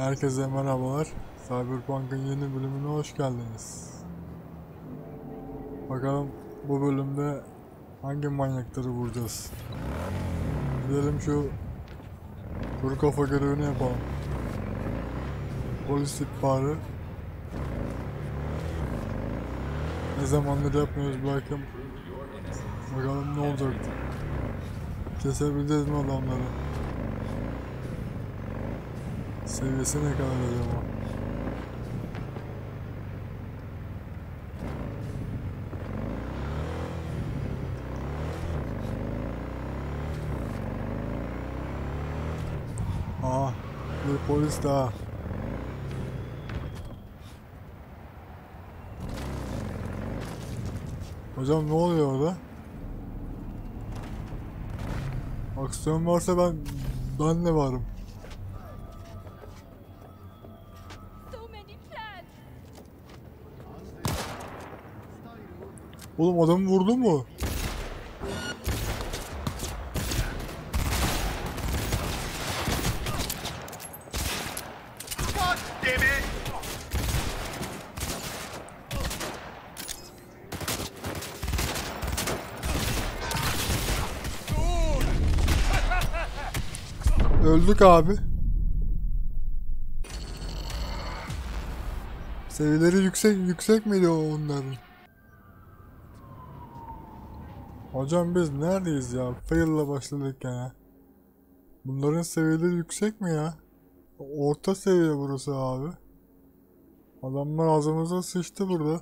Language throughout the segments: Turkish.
Herkese merhabalar. Cyberpunk'ın yeni bölümüne hoş geldiniz. Bakalım bu bölümde hangi manyakları vuracağız? Gidelim şu kuru kafa görevini yapalım. Polis ihbarı. Ne zamandır yapmıyoruz belki. Bakalım ne olacak. Kesebileceğiz mi adamları? Seviyesi ne kadar acaba? Aa, bir polis daha. Hocam ne oluyor orada? Aksiyon varsa ben ben de varım. Oğlum adamı vurdun mu? Öldük abi. Seviyeleri yüksek yüksek miydi onların? Hocam biz neredeyiz ya? Fail'la başladık gene. Bunların seviyeleri yüksek mi ya? Orta seviye burası abi. Adamlar ağzımıza sıçtı burada.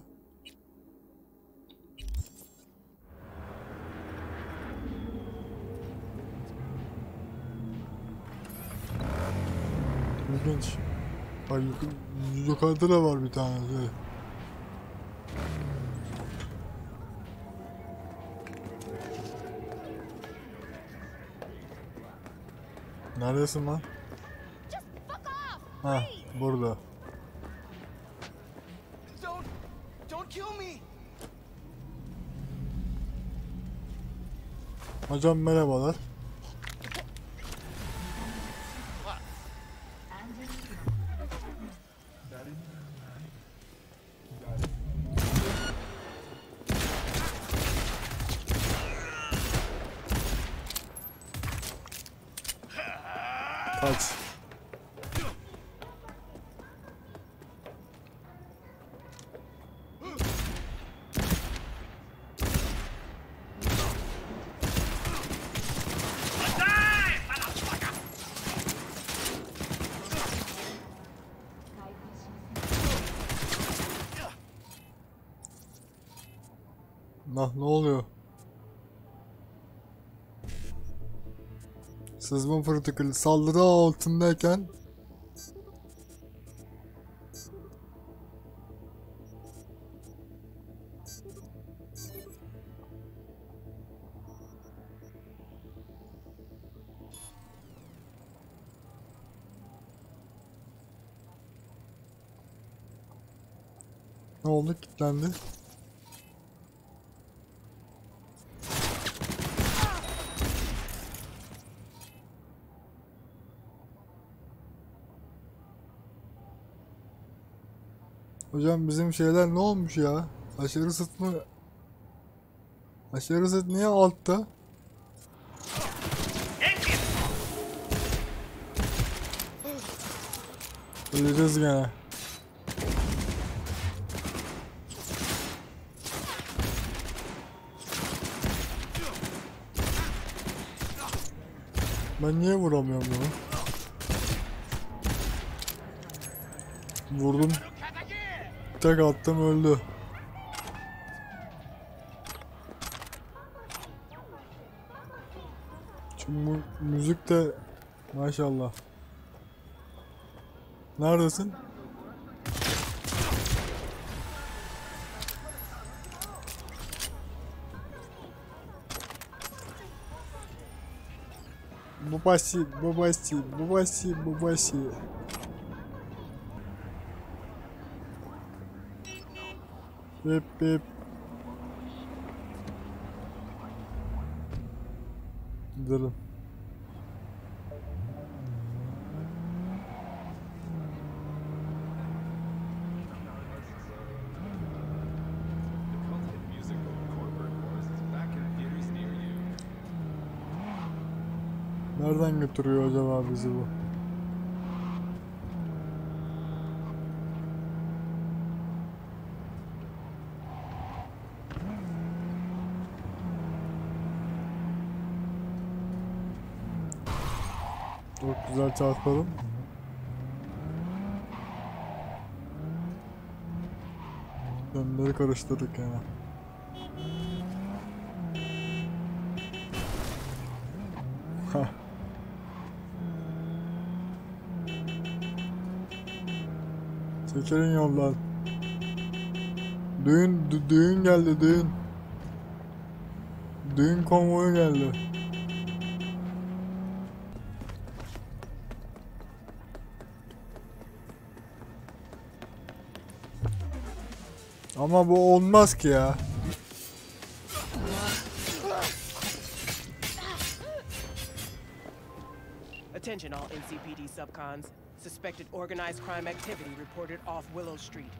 İlginç. Yuk- yukarıda da var bir tane şey. Neredesin lan? Ha burada. Hocam merhabalar. Thanks. Sızma protokolü saldırı altındayken Ne oldu? Kilitlendi. Hocam bizim şeyler ne olmuş ya? Aşırı ısıtma... Aşırı ısıt niye altta? Öleceğiz gene. Ben niye vuramıyorum bunu? Vurdum. Tek attım öldü. Mu- müzik de maşallah. Neredesin? Babası, babası, babası, babası. Bip bip. Durun. Nereden götürüyor acaba bizi bu? Çok güzel çarpalım. Dönleri karıştırdık yani. Hah. Çekilin yoldan. Düğün, dü- düğün geldi düğün. Düğün konvoyu geldi. Ama bu olmaz ki ya. Attention all NCPD subcons. Suspected organized crime activity reported off Willow Street.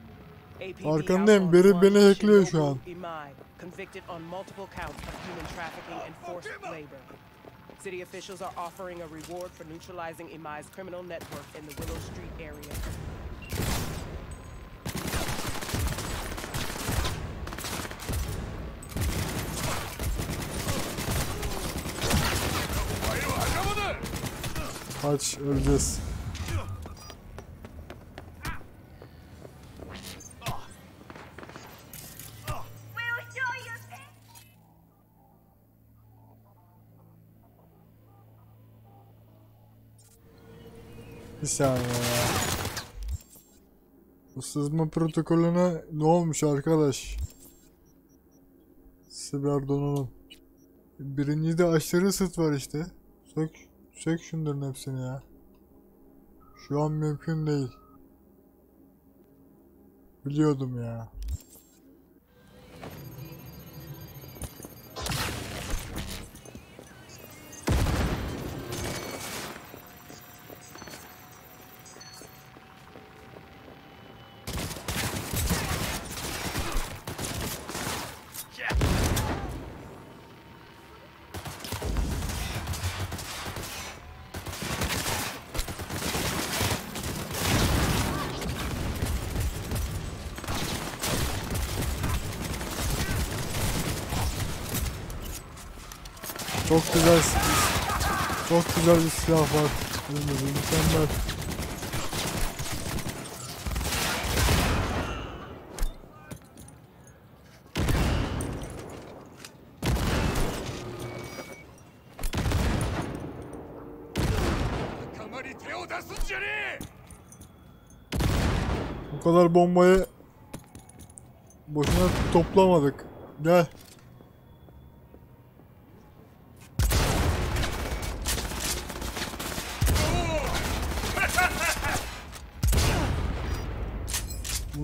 APD Arkandayım, outlaw biri one beni hackliyor şu an. Imai, convicted on multiple counts of human trafficking and forced labor. City officials are offering a reward for neutralizing Imai's criminal network in the Willow Street area. Kaç öleceğiz. Bir saniye ya. Bu sızma protokolüne ne olmuş arkadaş? Siber donanım. Birincide aşırı sıt var işte. Sök, sök şunların hepsini ya. Şu an mümkün değil. Biliyordum ya. Güzel bir silah var. Elimizde mükemmel. Bu kadar bombayı boşuna toplamadık. Gel.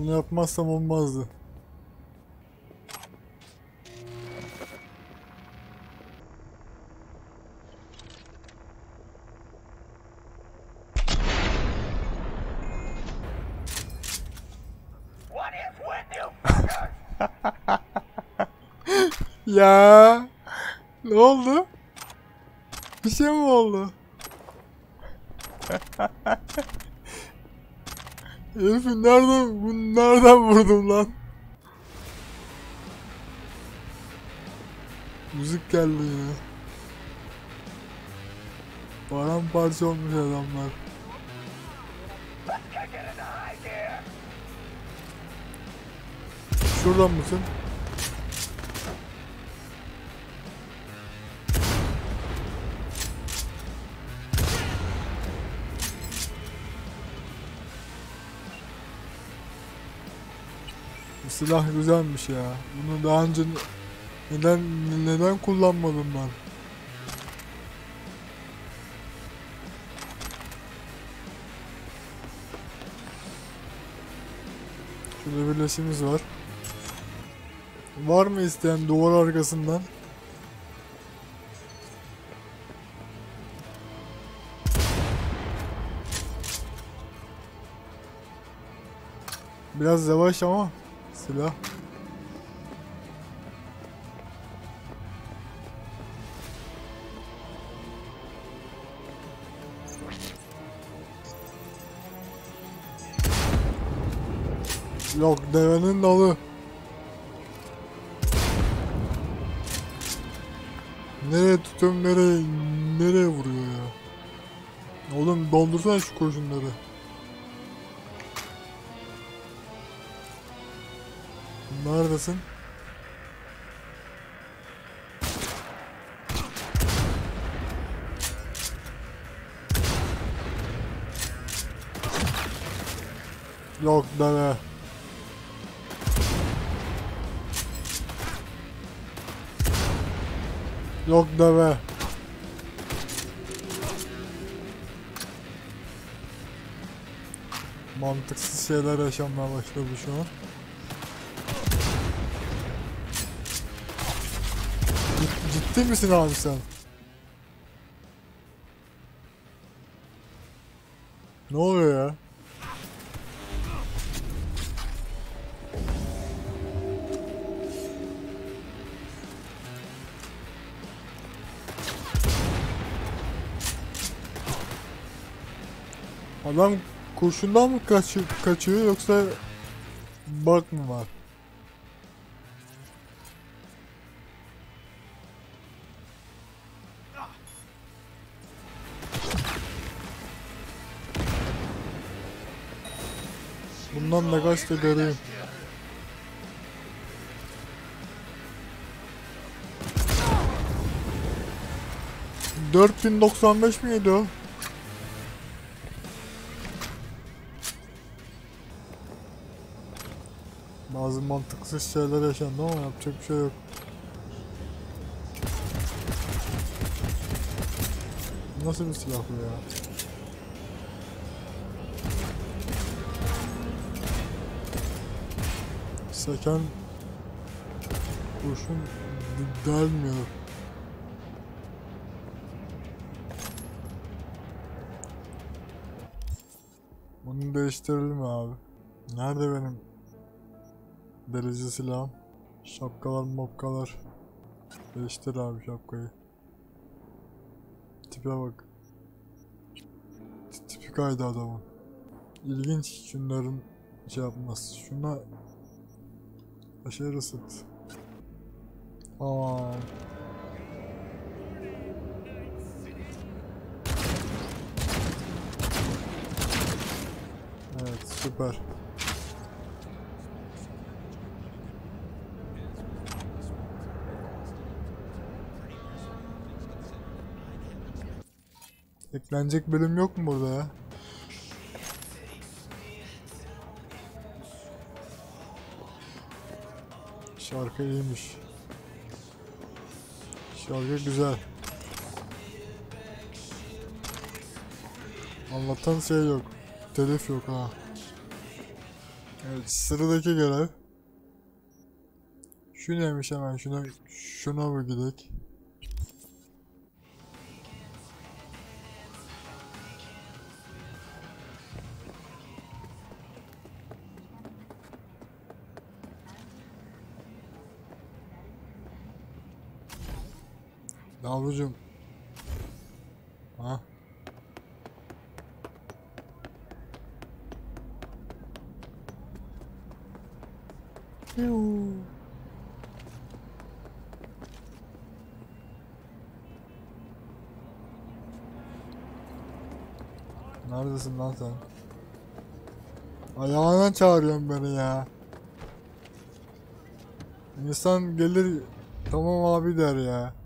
Bunu yapmazsam olmazdı. Ya ne oldu? Bir şey mi oldu? Herifi nereden, nereden vurdum lan? Müzik geldi yine. Paramparça olmuş adamlar. Şuradan mısın? Silah güzelmiş ya. Bunu daha önce neden neden kullanmadım ben? Şurada bir leşimiz var. Var mı isteyen duvar arkasından? Biraz yavaş ama silah. Yok devenin dalı. Nereye tutuyorum nereye nereye vuruyor ya? Oğlum doldursana şu kurşunları. Neredesin? Yok deve. Yok deve. Mantıksız şeyler yaşanmaya başladı şu an. Ciddi misin abi sen? Ne oluyor ya? Adam kurşundan mı kaçı kaçıyor yoksa bug mı var? Bundan da göreyim. Dört bin doksan beş miydi o? Bazı mantıksız şeyler yaşandı ama yapacak bir şey yok. Nasıl bir silah bu ya? Seken kurşun delmiyor. Bunu değiştirelim abi. Nerede benim delici silahım? Şapkalar mopkalar. Değiştir abi şapkayı. Tipe bak. Tipi kaydı adamın. İlginç şunların şey yapması. Şuna aşırı ısıt. Aa. Evet süper. Eklenecek bölüm yok mu burada ya? Şarkı iyiymiş. Şarkı güzel. Anlatan şey yok. Telif yok ha. Evet sıradaki görev. Şu neymiş hemen şuna şuna bir gidelim. Yavrucuğum. Ha? Yuu. Neredesin lan sen? Ayağına çağırıyorsun beni ya. İnsan gelir tamam abi der ya.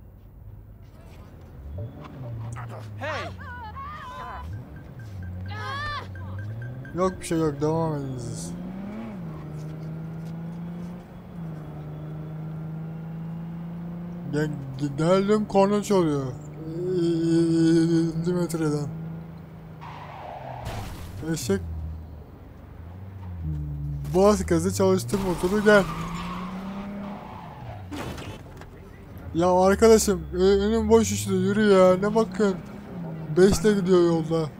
Yok bir şey yok devam edin siz. Gel, geldim korna çalıyor. 50 metreden. Eşek Boğaz gazı çalıştır motoru gel. Ya arkadaşım ö- önüm boş işte yürü ya ne bakıyorsun? 5'te gidiyor yolda.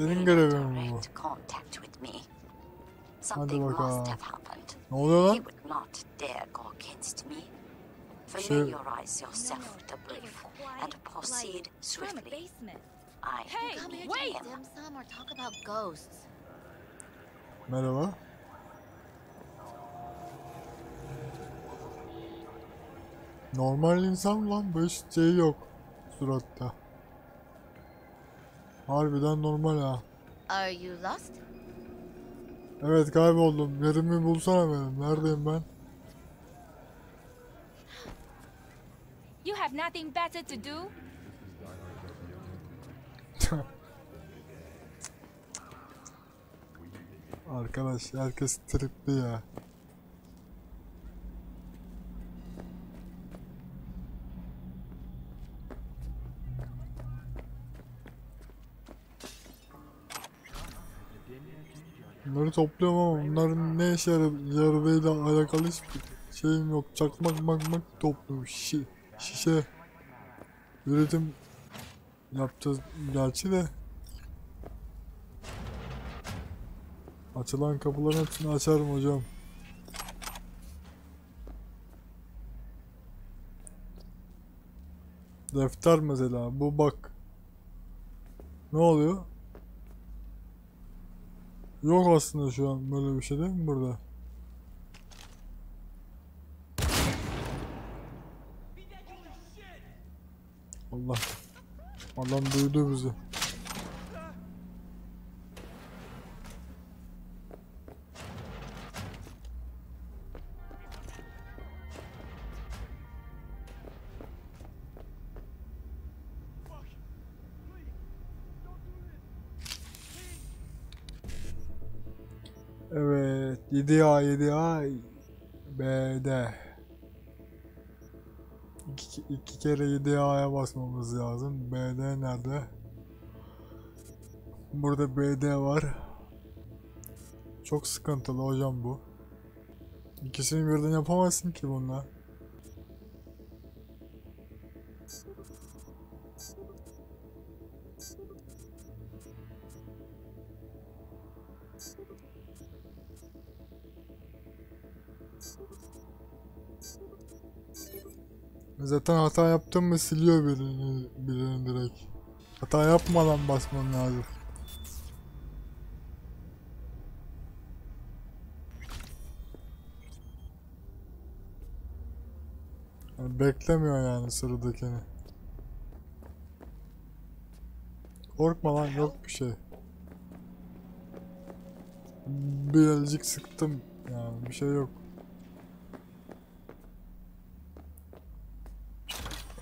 Senin görevin bu? direct contact with me. Something bakalım. must have happened. Ne oluyor He lan? would not dare go against me. Familiarize yourself with the brief and proceed swiftly. basement. I Hey, come here wait! to get dim sum or talk about ghosts. Merhaba. Normal insan lan hiç şey yok suratta. Harbiden normal ha. Are you lost? Evet kayboldum. Yerimi bulsana benim. Neredeyim ben? You have nothing better to do? Arkadaş herkes tripli ya. Bunları topluyorum ama bunların ne işe yaradı- yaradığıyla alakalı hiçbir şeyim yok. Çakmak makmak topluyorum. Şi, şişe. Üretim yapacağız gerçi de. Açılan kapıların hepsini açarım hocam. Defter mesela bu bak. Ne oluyor? Yok aslında şu an böyle bir şey değil mi burada? Allah. Adam duydu bizi. 7A 7A B'de iki, iki kere 7A'ya basmamız lazım. BD nerede? Burada BD var. Çok sıkıntılı hocam bu. İkisini birden yapamazsın ki bununla. Zaten hata yaptın mı siliyor birini, birini direkt. Hata yapmadan basman lazım. Yani beklemiyor yani sıradakini. Korkma lan yok bir şey. Birazcık sıktım yani bir şey yok.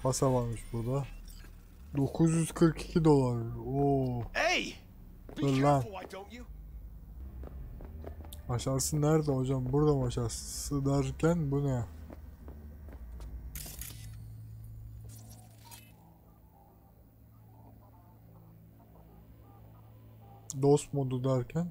Kasa varmış burada. 942 dolar. Oo. Hey! Dur lan. Aşağısı nerede hocam? Burada mı aşağısı derken bu ne? DOS modu derken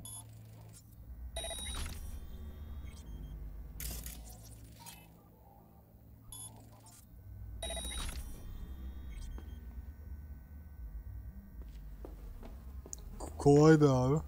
K- Kolaydı abi.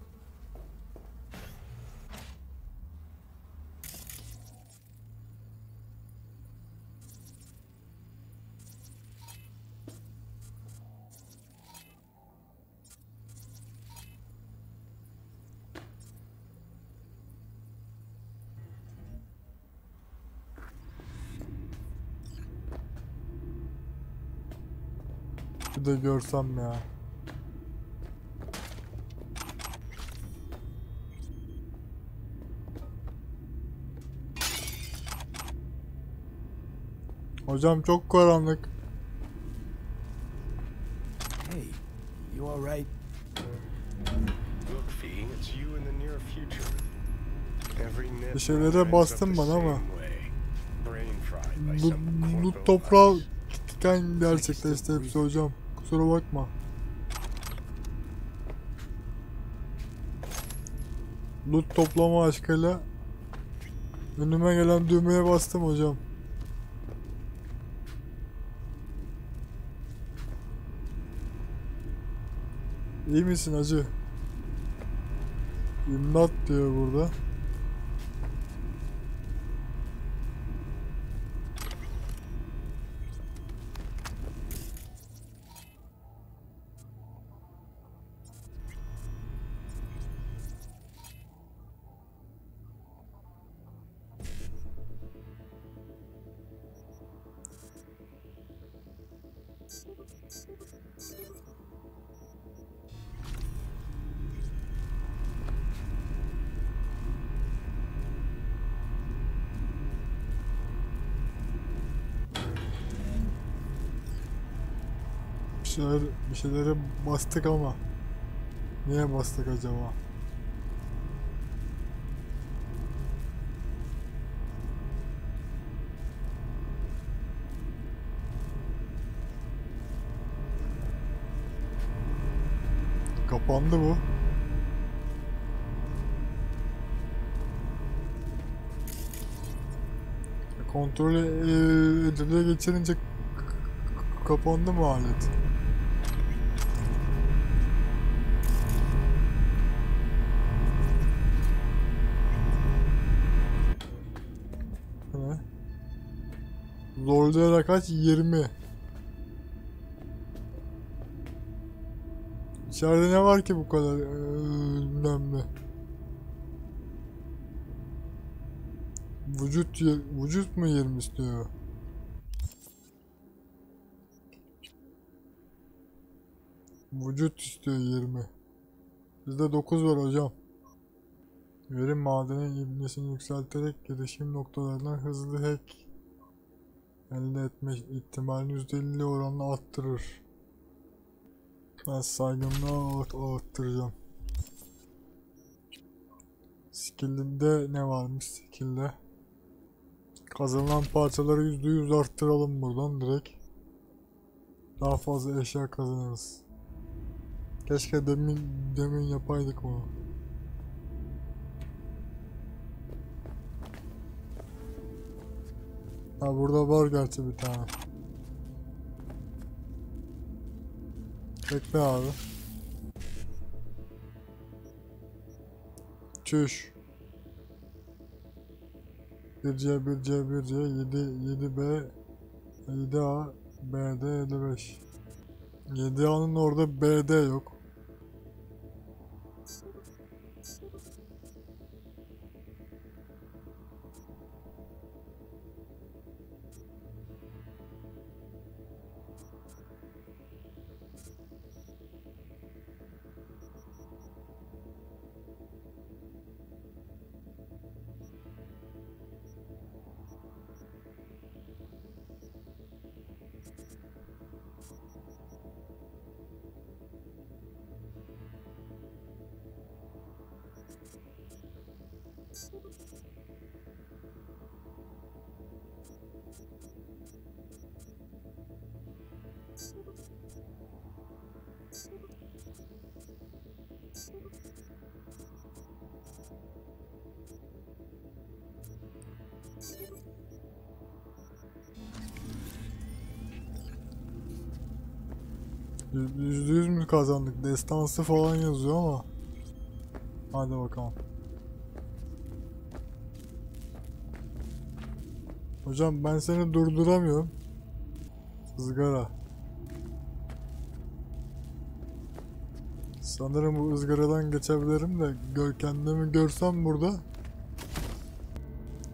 Bir de görsem ya. Hocam çok karanlık. Hey, you alright? Look, V, it's you in the near future. Every Bir şeylere the ben ama. Bu, bu toprağı tiken gerçekleşti hepsi hocam. Kusura bakma. Loot toplama aşkıyla önüme gelen düğmeye bastım hocam. İyi misin acı? İmdat diyor burada. Şeylere bastık ama niye bastık acaba? Kapandı bu. Kontrolü e, edile geçirince kapandı mı alet? Zorlayarak kaç? 20. İçeride ne var ki bu kadar eee, önemli? Vücut ye- vücut mu 20 istiyor? Vücut istiyor 20. Bizde 9 var hocam. Verim madeni ibnesini yükselterek gelişim noktalarından hızlı hack elde etme ihtimalini %50 oranla arttırır. Ben saygınlığı art arttıracağım. Skill'de ne varmış skill'de? Kazanılan parçaları %100 arttıralım buradan direkt. Daha fazla eşya kazanırız. Keşke demin demin yapaydık onu. Ha burada var gerçi bir tane. Bekle abi. Çüş. 1C, 1C, 1C, 7, 7B, 7A, BD, 55. 7A'nın orada BD yok. Kazandık? Destansı falan yazıyor ama. Hadi bakalım. Hocam ben seni durduramıyorum. Izgara. Sanırım bu ızgaradan geçebilirim de gör, kendimi görsem burada.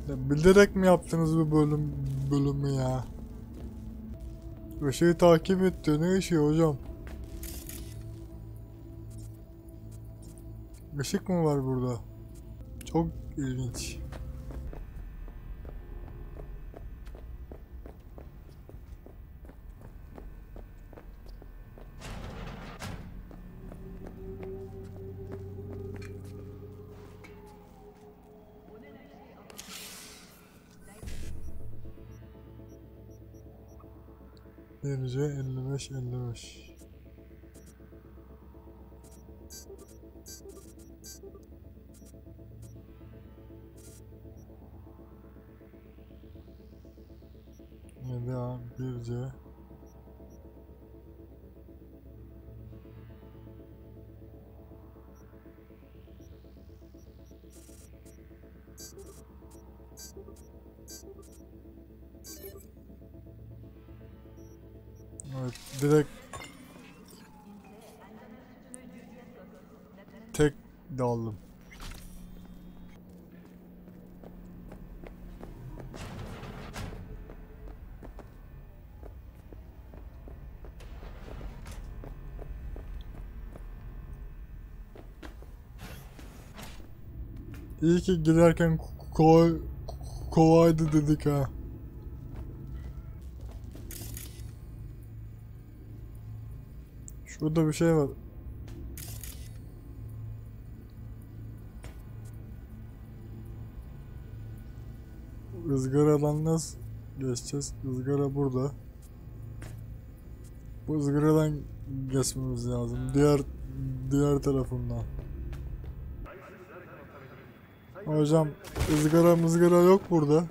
Ya bilerek mi yaptınız bu bölüm bölümü ya? Işığı takip et. Ne ışığı hocam? Işık mı var burada? Çok ilginç. Derece 55 55. daldım. İyi ki girerken ko- kolay kolaydı dedik ha. Burada bir şey var. Izgaradan nasıl geçeceğiz? Izgara burada. Bu ızgaradan geçmemiz lazım. Diğer diğer tarafından. Hocam ızgara mızgara yok burada.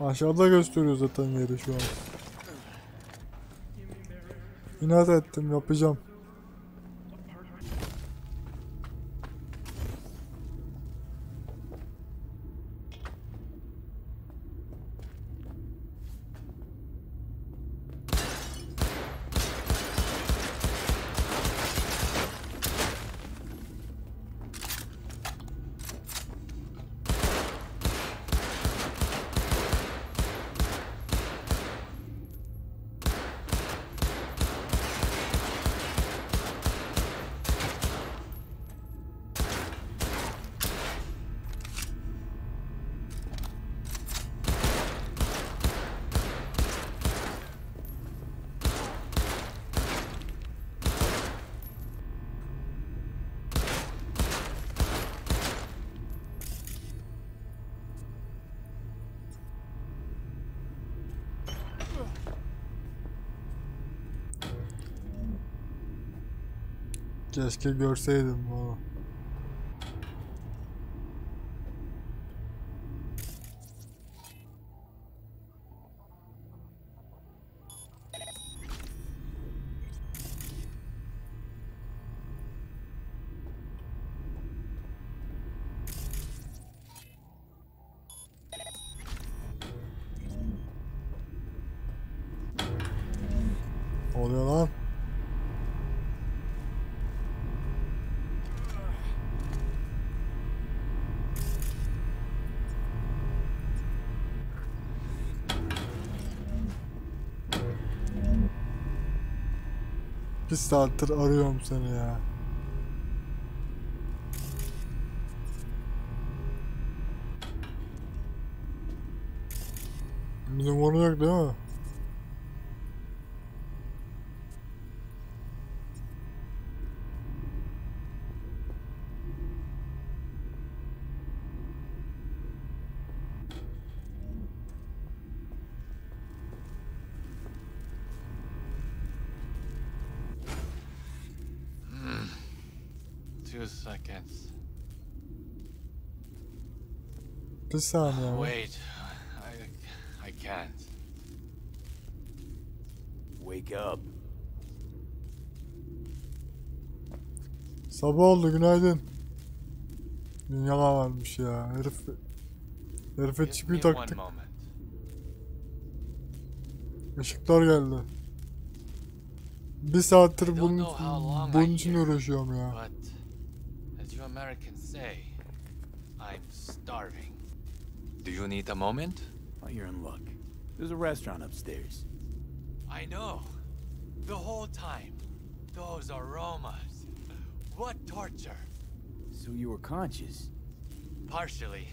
Aşağıda gösteriyor zaten yeri şu an. İnat ettim yapacağım. Keşke görseydim bunu. Oluyor lan. Bir saattir arıyorum seni ya. Bir numara yok değil mi? 60 saniye. mi? Wait. I, I can't. Wake up. Sabah oldu günaydın. Dünyama varmış ya. Herif herife çipi taktık. Işıklar geldi. Bir saattir bunun, bunun için uğraşıyorum ya. Say, I'm starving. Do you need a moment? Oh, you're in luck. There's a restaurant upstairs. I know. The whole time. Those aromas. What torture. So you were conscious. Partially.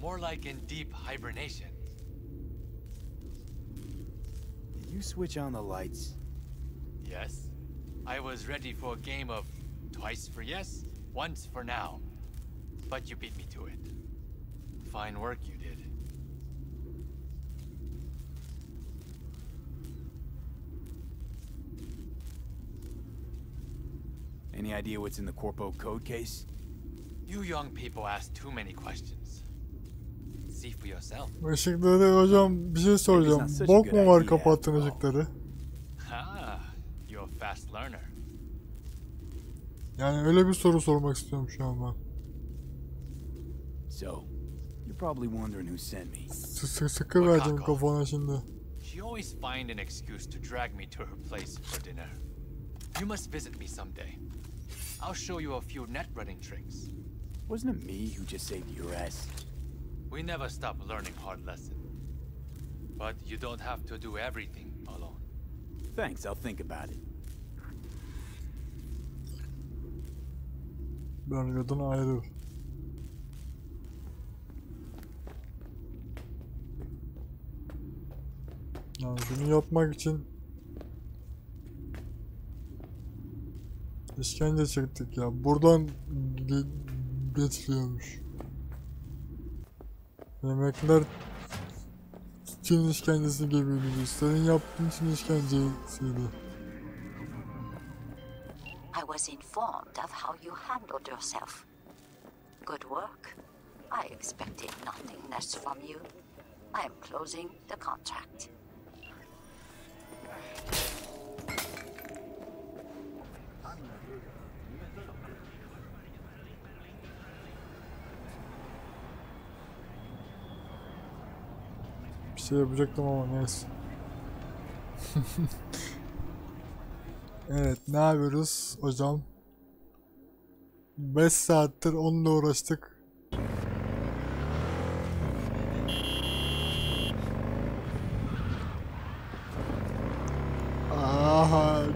More like in deep hibernation. Did you switch on the lights? Yes. I was ready for a game of twice for yes, once for now. But you beat me to it. Fine work you did. Any idea what's in the Corpo code case? You young people ask too many questions. See for yourself. Işıkları hocam bir şey soracağım. Bok mu var kapattın ışıkları? Ah, you're a fast learner. Yani öyle bir soru sormak istiyorum şu an ben. So, probably wondering who sent me. S- s- sıkı verdim Makako. She always find an excuse to drag me to her place for dinner. You must visit me someday. I'll show you a few net running tricks. Wasn't it me who just saved your ass? We never stop learning hard lessons. But you don't have to do everything alone. Thanks, I'll think about it. Bölgeden ayrıl. Yani şunu yapmak için İşkence çektik ya. Buradan geçiliyormuş. Yemekler Çin işkencesi gibiydi. Senin yaptığın Çin işkencesiydi. I was informed of how you handled yourself. Good work. I expected nothing less from you. I am closing the contract. Bir şey yapacaktım ama neyse. evet ne yapıyoruz hocam? 5 saattir onunla uğraştık.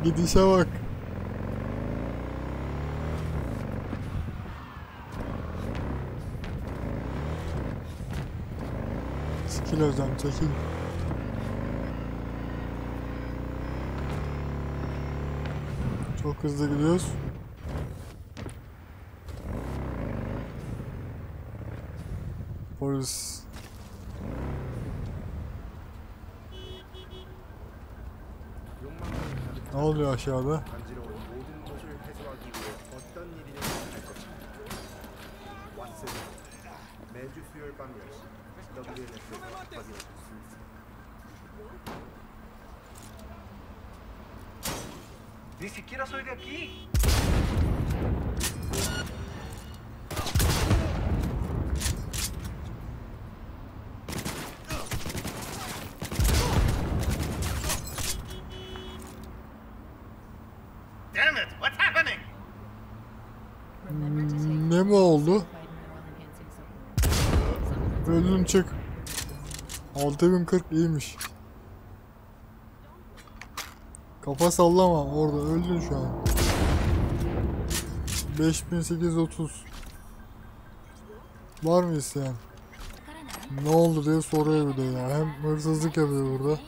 Gidişe bak. Çekil hocam çekil. Çok hızlı gidiyoruz. Polis. Ne oluyor aşağıda? 6040 iyiymiş. Kafa sallama orada öldün şu an. 5830 Var mı isteyen? Ne oldu diye soruyor bir de ya. Hem hırsızlık yapıyor burada.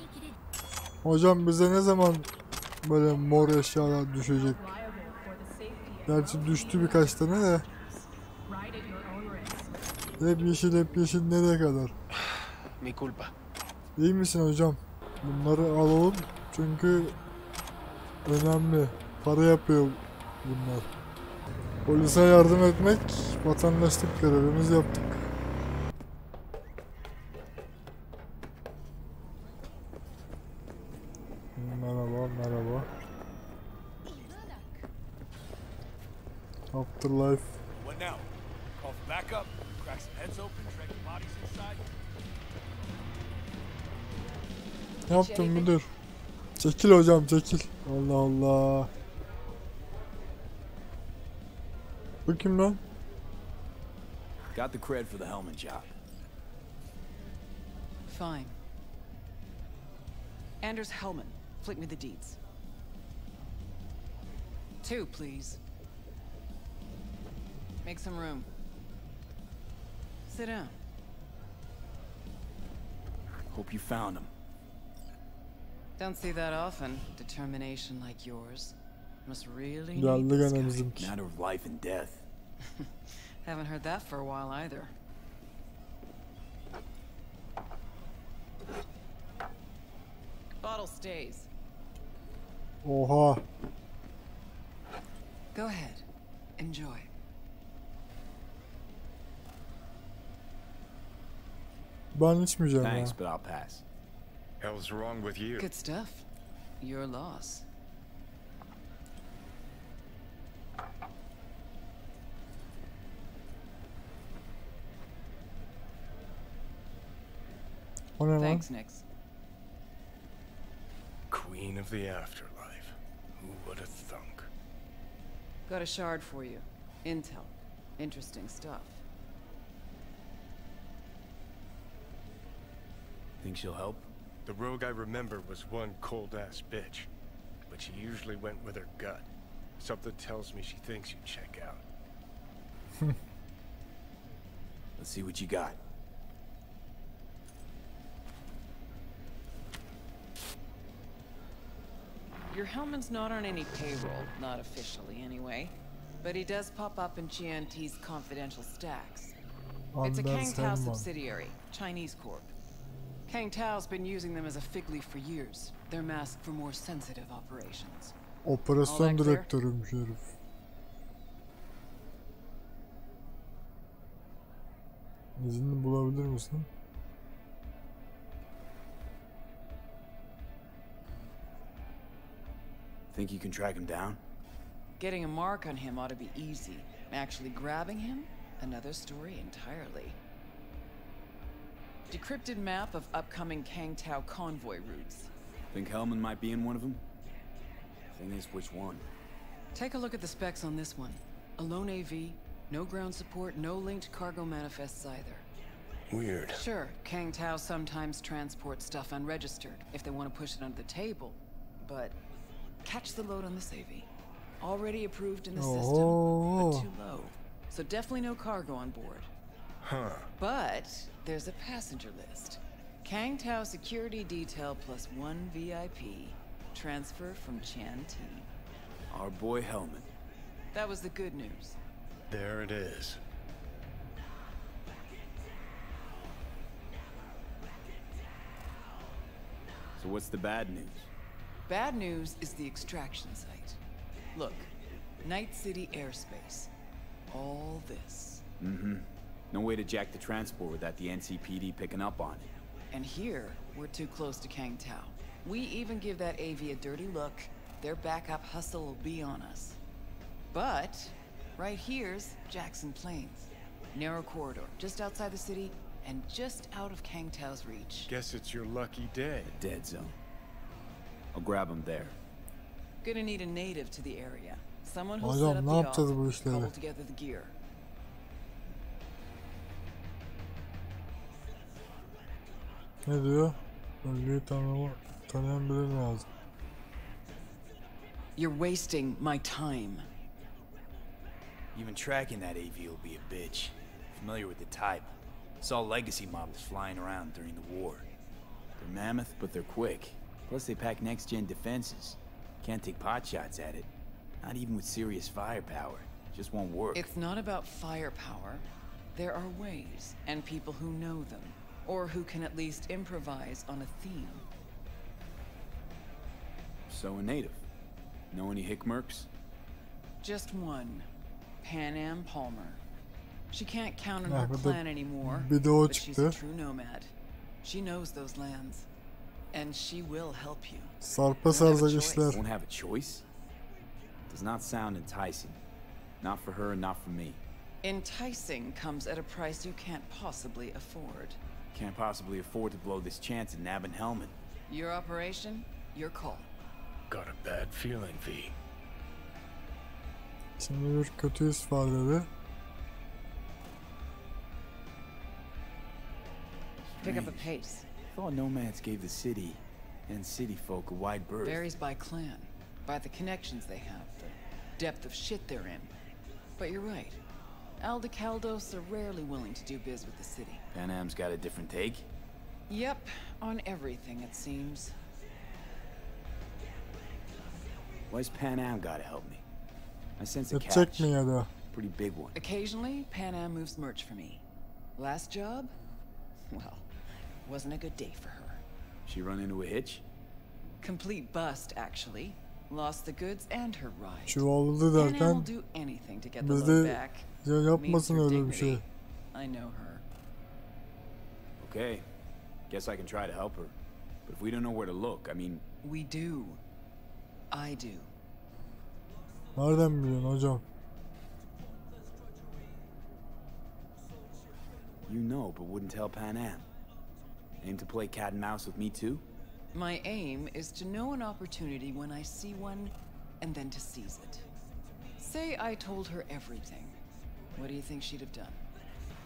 Hocam bize ne zaman böyle mor eşyalar düşecek? Gerçi düştü birkaç tane de. Hep yeşil hep yeşil nereye kadar? Mi culpa. İyi misin hocam? Bunları alalım çünkü önemli. Para yapıyor bunlar. Polise yardım etmek vatandaşlık görevimiz yaptık. Merhaba, merhaba. Afterlife. Ne yaptın müdür? Çekil hocam çekil. Allah Allah. Bu kim lan? Got the cred for the helmet job. Fine. Anders Hellman, flick me the deeds. Two, please. Make some room. Sit down. Hope you found him. Don't see that often. Determination like yours. Must really need Geldi this gene guy. bizimki. Matter of life and death. Haven't heard that for a while either. Bottle stays. Oha. Go ahead. Enjoy. Ben içmeyeceğim ya. Thanks, but I'll pass. Hell's wrong with you? Good stuff. Your loss. O? Thanks, Nix. Queen of the afterlife. Who would have thunk? Got a shard for you. Intel. Interesting stuff. Think she'll help? The rogue I remember was one cold ass bitch. But she usually went with her gut. Something tells me she thinks you check out. Let's see what you got. Your Hellman's not on any payroll, not officially anyway. But he does pop up in GNT's confidential stacks. It's a Kang Tao subsidiary, Chinese Corp. Kang Tao's been using them as a fig leaf for years. They're masked for more sensitive operations. Operasyon All that clear? direktörüymüş herif. İzini bulabilir misin? Think you can track him down? Getting a mark on him ought to be easy. Actually grabbing him? Another story entirely. Decrypted map of upcoming Kang Tao convoy routes. Think Hellman might be in one of them? Thing is, which one? Take a look at the specs on this one. A lone AV, no ground support, no linked cargo manifests either. Weird. Sure, Kang Tao sometimes transports stuff unregistered if they want to push it under the table, but catch the load on this AV. Already approved in the system, Oh. but too low. So definitely no cargo on board. Huh. But there's a passenger list. Kang Tao security detail plus one VIP. Transfer from Chan T. Our boy Hellman. That was the good news. There it is. So what's the bad news? Bad news is the extraction site. Look, Night City airspace. All this. Mm-hmm. No way to jack the transport without the NCPD picking up on it. And here, we're too close to Kang Tao. We even give that AV a dirty look, their backup hustle will be on us. But, right here's Jackson Plains. Narrow corridor, just outside the city, and just out of Kang Tao's reach. Guess it's your lucky day. A Dead zone. I'll grab him there. Gonna need a native to the area. Someone who'll set Hocam up ne the yapacağız op, bu işleri? cobble together the gear. Ne diyor? Bölgeyi tanıma, tanıyan biri lazım. You're wasting my time. Even tracking that AV will be a bitch. Familiar with the type. Saw legacy models flying around during the war. They're mammoth, but they're quick. Plus they pack next-gen defenses. Can't take pot shots at it. Not even with serious firepower. Just won't work. It's not about firepower. There are ways, and people who know them, or who can at least improvise on a theme. So a native. Know any Hickmerks? Just one. Pan Am Palmer. She can't count on Ah, her clan anymore, bir de but she's a true nomad. She knows those lands, and she will help you. Sarpa Won't have a saracak choice. işler. Won't have a choice? Does not sound enticing. Not for her and not for me. Enticing comes at a price you can't possibly afford. Can't possibly afford to blow this chance at nabbing Hellman. Your operation, your call. Got a bad feeling, V. Şimdi bir kötü his var dedi. Pick up a pace. Thought nomads gave the city and city folk a wide berth. Varies by clan, by the connections they have, the depth of shit they're in. But you're right. Aldecaldos are rarely willing to do biz with the city. Pan Am's got a different take. Yep, on everything it seems. Why's Pan Am gotta help me? I sense a Yapacak catch. mı ya da? Pretty big one. Occasionally, Pan Am moves merch for me. Last job? Well, wasn't a good day for her. She run into a hitch? Complete bust, actually. Lost the goods and her ride. Çuvalladı Pan Am will do anything to get the biz load back. ya yapmasın öyle bir şey. I know her. Okay. Guess I can try to help her. But if we don't know where to look, I mean, We do. I do. Nereden biliyorsun hocam? you know, but wouldn't tell Pan Am. Aim to play cat and mouse with me too? My aim is to know an opportunity when I see one, and then to seize it. Say I told her everything. What do you think she'd have done?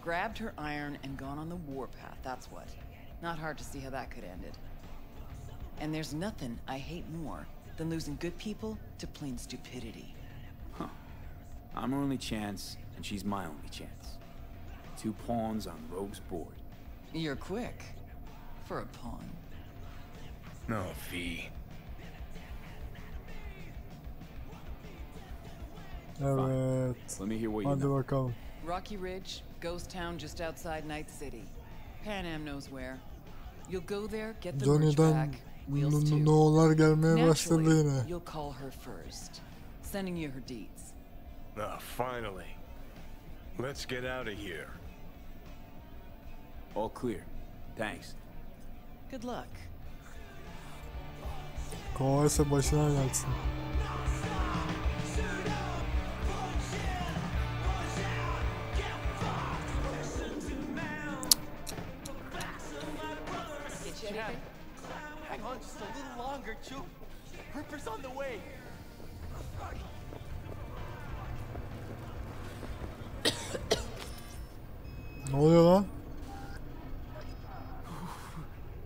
Grabbed her iron and gone on the warpath, that's what. Not hard to see how that could end it. And there's nothing I hate more than losing good people to plain stupidity. Huh. I'm her only chance, and she's my only chance. Two pawns on Rogue's board. You're quick. For a pawn. No, V. Evet. Let me hear what you Hadi know. bakalım. Rocky Ridge, ghost town just outside Night City. Pan Am knows where. You'll go there, get the merch Johnny'den back. Wheels too. no'lar gelmeye başladı Naturally, yine. you'll call her first. Sending you her deeds. Ah, finally. Let's get out of here. All clear. Thanks. Good luck. Kolaysa başına gelsin. Longer, Chu. Ripper's on the way. Ne oluyor lan?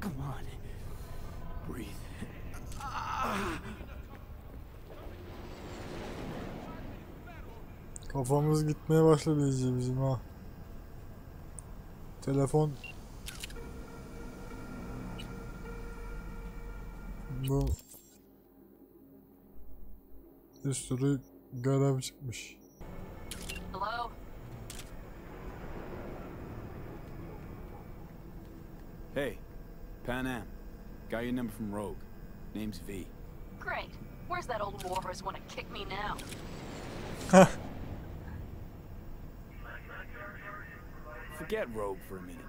Come on. Breathe. Kafamız gitmeye başladı iyice bizim ha. Telefon. Bir sürü görev çıkmış. Hello? Hey, Pan Am. Got your number from Rogue. Name's V. Great. Where's that old warhorse want to kick me now? Huh. Forget Rogue for a minute.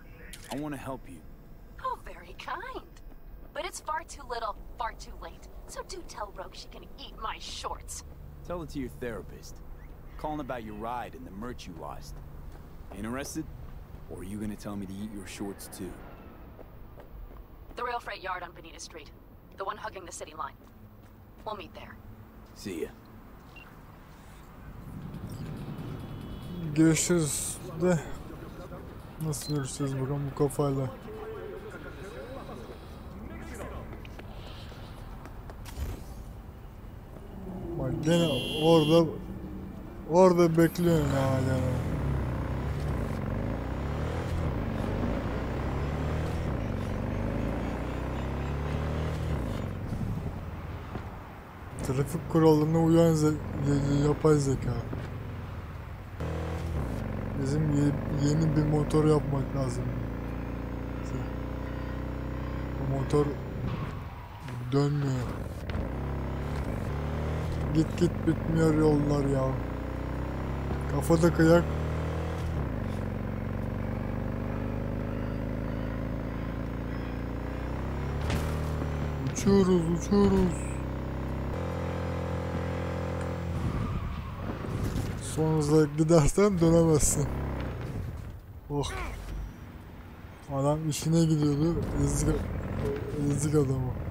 I want to help you. Oh, very kind. But it's far too little, far too late. So do tell Rogue she can eat my shorts. Tell it to your therapist. Calling about your ride and the merch you lost. Interested? Or are you gonna tell me to eat your shorts too? The rail freight yard on Bonita Street. The one hugging the city line. We'll meet there. See ya. Görüşürüz de nasıl görüşeceğiz bakalım bu kafayla. Gene orada orada bekliyorsun ya gene. Trafik kurallarına uyan ze- yapay zeka. Bizim ye- yeni bir motor yapmak lazım. Bu motor dönmüyor. Git git bitmiyor yollar ya. Kafada kıyak. Uçuyoruz, uçuyoruz. Son hızla gidersen dönemezsin. Oh. Adam işine gidiyordu. Ezik, ezik adamı.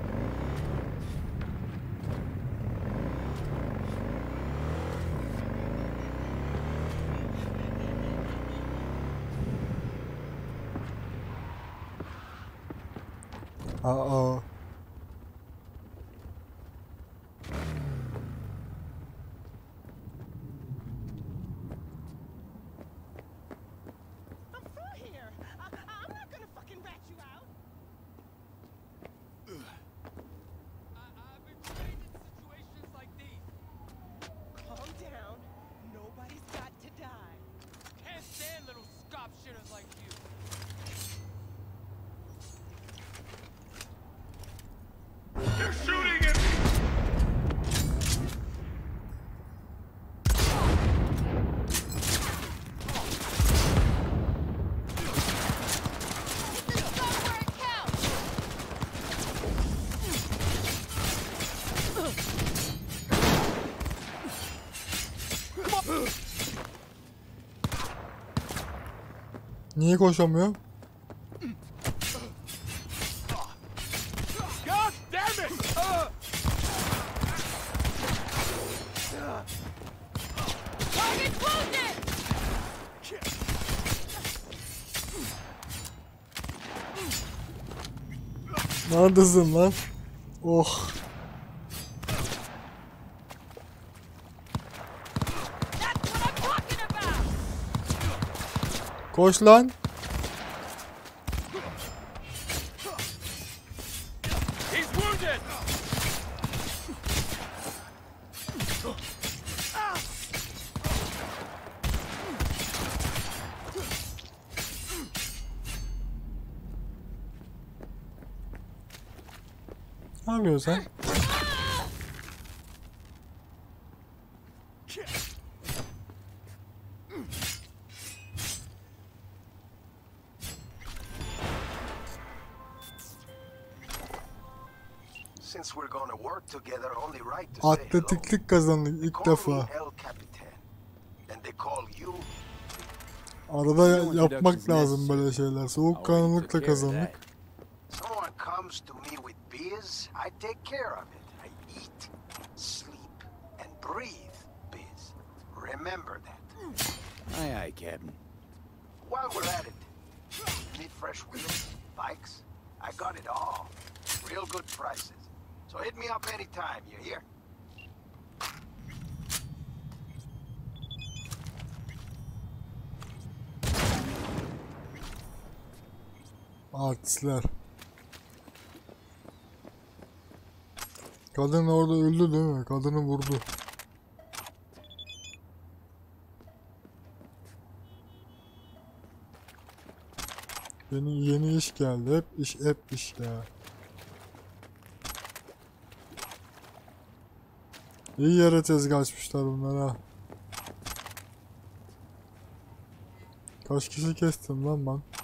Uh oh. Niye koşamıyor? Neredesin lan? Oh. Koş lan. Ne yapıyorsun sen? Atletiklik kazandık ilk defa. Arada yapmak lazım böyle şeyler. Soğukkanlılıkla kazandık. Someone comes to me with biz, I take care of it. I eat, sleep, and breathe biz. Remember that. Aye, aye, Captain. While we're at it, need fresh wheels, bikes? I got it all. Real good prices. So hit me up anytime, you hear? Artistler. Kadın orada öldü değil mi? Kadını vurdu. Yeni yeni iş geldi. Hep iş hep iş ya. İyi yere tezgah açmışlar bunlar ha. Kaç kişi kestim lan ben?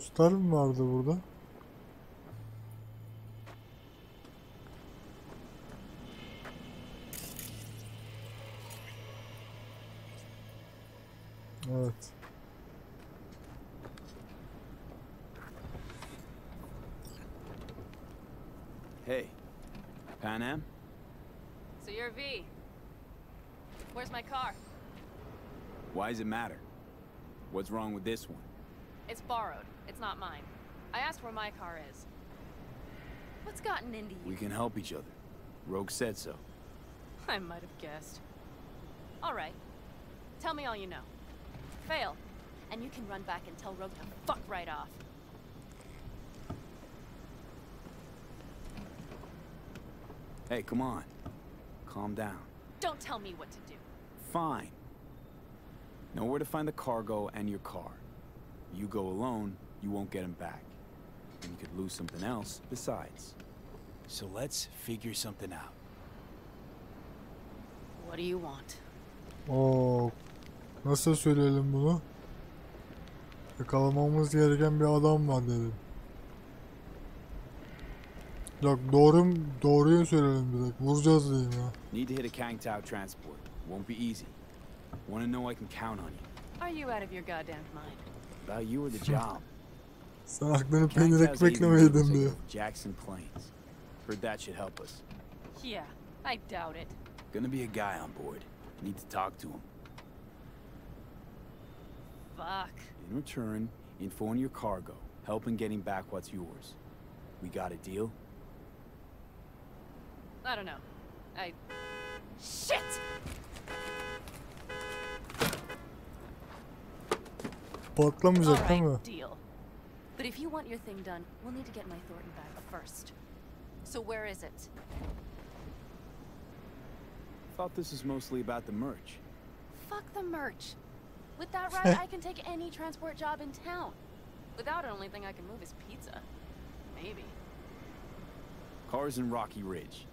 Poster mi vardı burada? Evet. Hey, Pan Am? So you're V. Where's my car? Why does it matter? What's wrong with this one? It's not mine. I asked where my car is. What's gotten into you? We can help each other. Rogue said so. I might have guessed. All right. Tell me all you know. Fail, and you can run back and tell Rogue to fuck right off. Hey, come on. Calm down. Don't tell me what to do. Fine. Know where to find the cargo and your car. You go alone, you won't get him back. And you could lose something else besides. So let's figure something out. What do you want? Oo. Nasıl söyleyelim bunu? Yakalamamız gereken bir adam var dedim. Yok doğru doğruyu söyleyelim direkt. Vuracağız diyeyim ya. Need to hit a Kang Tao transport. Won't be easy. Want to know I can count on you. Are you out of your goddamn mind? About you or the job. Sen aklını Kang peynir Tao's ekmekle mi avian yedin take diyor. Jackson Plains. Heard that should help us. Yeah, I doubt it. Gonna be a guy on board. Need to talk to him. Fuck. In return, info on your cargo. Help in getting back what's yours. We got a deal? I don't know. I. Shit! Patlamayacak değil mi? Alright, deal. But if you want your thing done, we'll need to get my Thornton back first. So where is it? Thought this was mostly about the merch. Fuck the merch. With that ride, I can take any transport job in town. Without it, only thing I can move is pizza. Maybe. Car's in Rocky Ridge.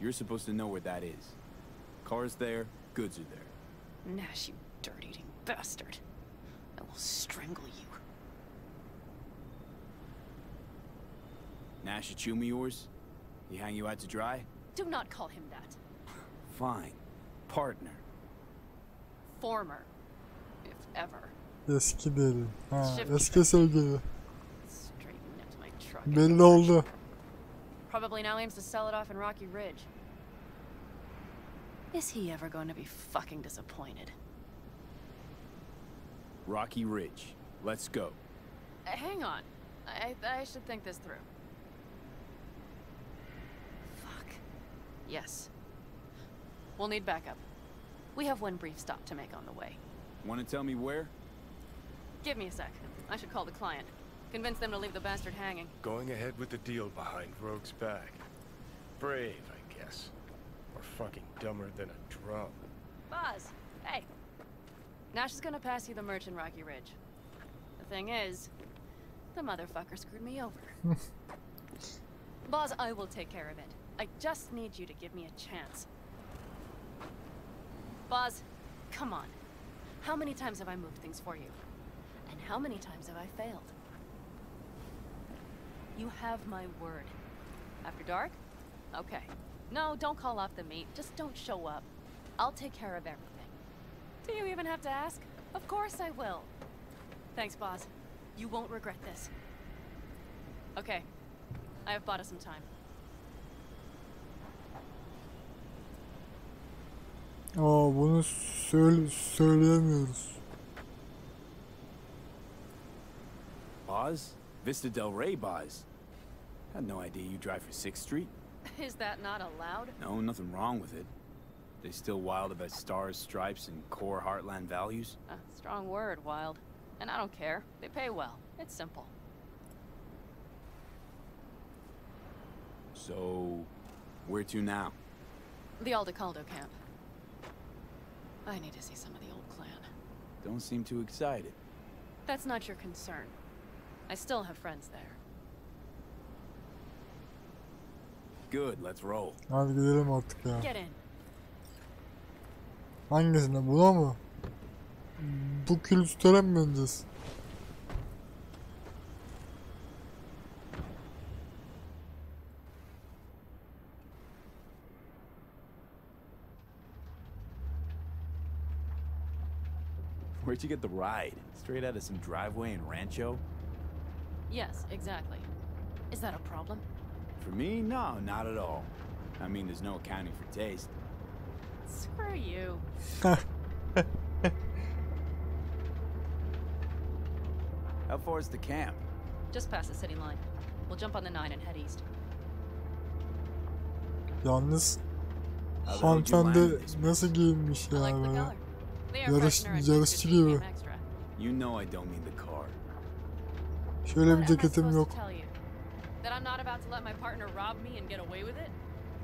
You're supposed to know where that is. Car's there, goods are there. Nash, you dirt-eating bastard. I will strangle you. Nash Achumi yours? He hang you out to dry? Do not call him that. Fine. Partner. Former. If ever. Eski derim. Ha, Shift eski sevgili. Straight nipped my truck. Belli oldu. Probably now aims to sell it off in Rocky Ridge. Is he ever going to be fucking disappointed? Rocky Ridge. Let's go. Uh, hang on. I, I should think this through. Yes. We'll need backup. We have one brief stop to make on the way. Want to tell me where? Give me a sec. I should call the client. Convince them to leave the bastard hanging. Going ahead with the deal behind Rogue's back. Brave, I guess. Or fucking dumber than a drum. Boz, hey. Nash is gonna pass you the merch in Rocky Ridge. The thing is, the motherfucker screwed me over. Boz, I will take care of it. I just need you to give me a chance. Boz, come on. How many times have I moved things for you? And how many times have I failed? You have my word. After dark? Okay. No, don't call off the meet. Just don't show up. I'll take care of everything. Do you even have to ask? Of course I will. Thanks, boss. You won't regret this. Okay. I have bought us some time. Aa bunu söyle söyleyemiyoruz. Boz? Vista Del Rey Boz. Had no idea you drive for 6th Street. Is that not allowed? No, nothing wrong with it. They still wild about stars, stripes, and core heartland values? A strong word, Wild. And I don't care. They pay well. It's simple. So, where to now? The Aldecaldo camp. I need to see some of the old clan. Don't seem too excited. That's not your concern. I still have friends there. Good, let's roll. Hadi gidelim artık ya. Get in. Hangisine? Buna mı? Bu külüstere mi bineceğiz? Where'd you get the ride? Straight out of some driveway in Rancho? Yes, exactly. Is that a problem? For me, no, not at all. I mean, there's no accounting for taste. Screw you. How far is the camp? Just past the city line. We'll jump on the 9 and head east. Yalnız How the hell did you land hanımefendi nasıl giyinmiş ya like the böyle. Color. The air Yarış, freshener and yarışçı boosted heat gibi. came extra. You know I don't mean the car. Şöyle bir I ceketim supposed yok. tell you? That I'm not about to let my partner rob me and get away with it?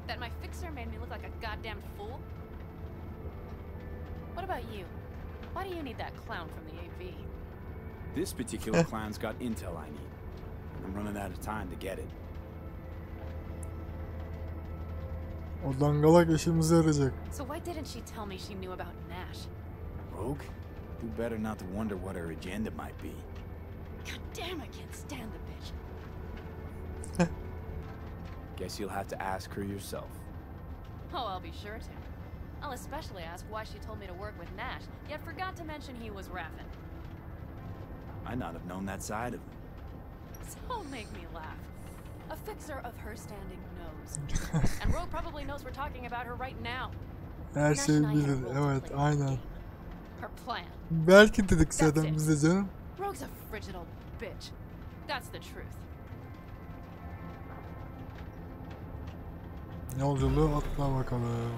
That my fixer made me look like a goddamn fool? What about you? Why do you need that clown from the AV? This particular clown's got intel I need. I'm running out of time to get it. O dangalak işimize yarayacak. So why didn't she tell me she knew about Nash? Rogue? Do better not to wonder what her agenda might be. God damn, I can't stand the bitch. Guess you'll have to ask her yourself. Oh, I'll be sure to. I'll especially ask why she told me to work with Nash, yet forgot to mention he was Raffin. Might not have known that side of him. So make me laugh. A fixer of her standing knows. and Rogue probably knows we're talking about her right now. Her Nash şeyi and I had a bilir. role to Evet play Her plan. Belki dedik zaten biz de canım. Rogue's a frigid old bitch. That's the truth. Yolculuğu atla bakalım.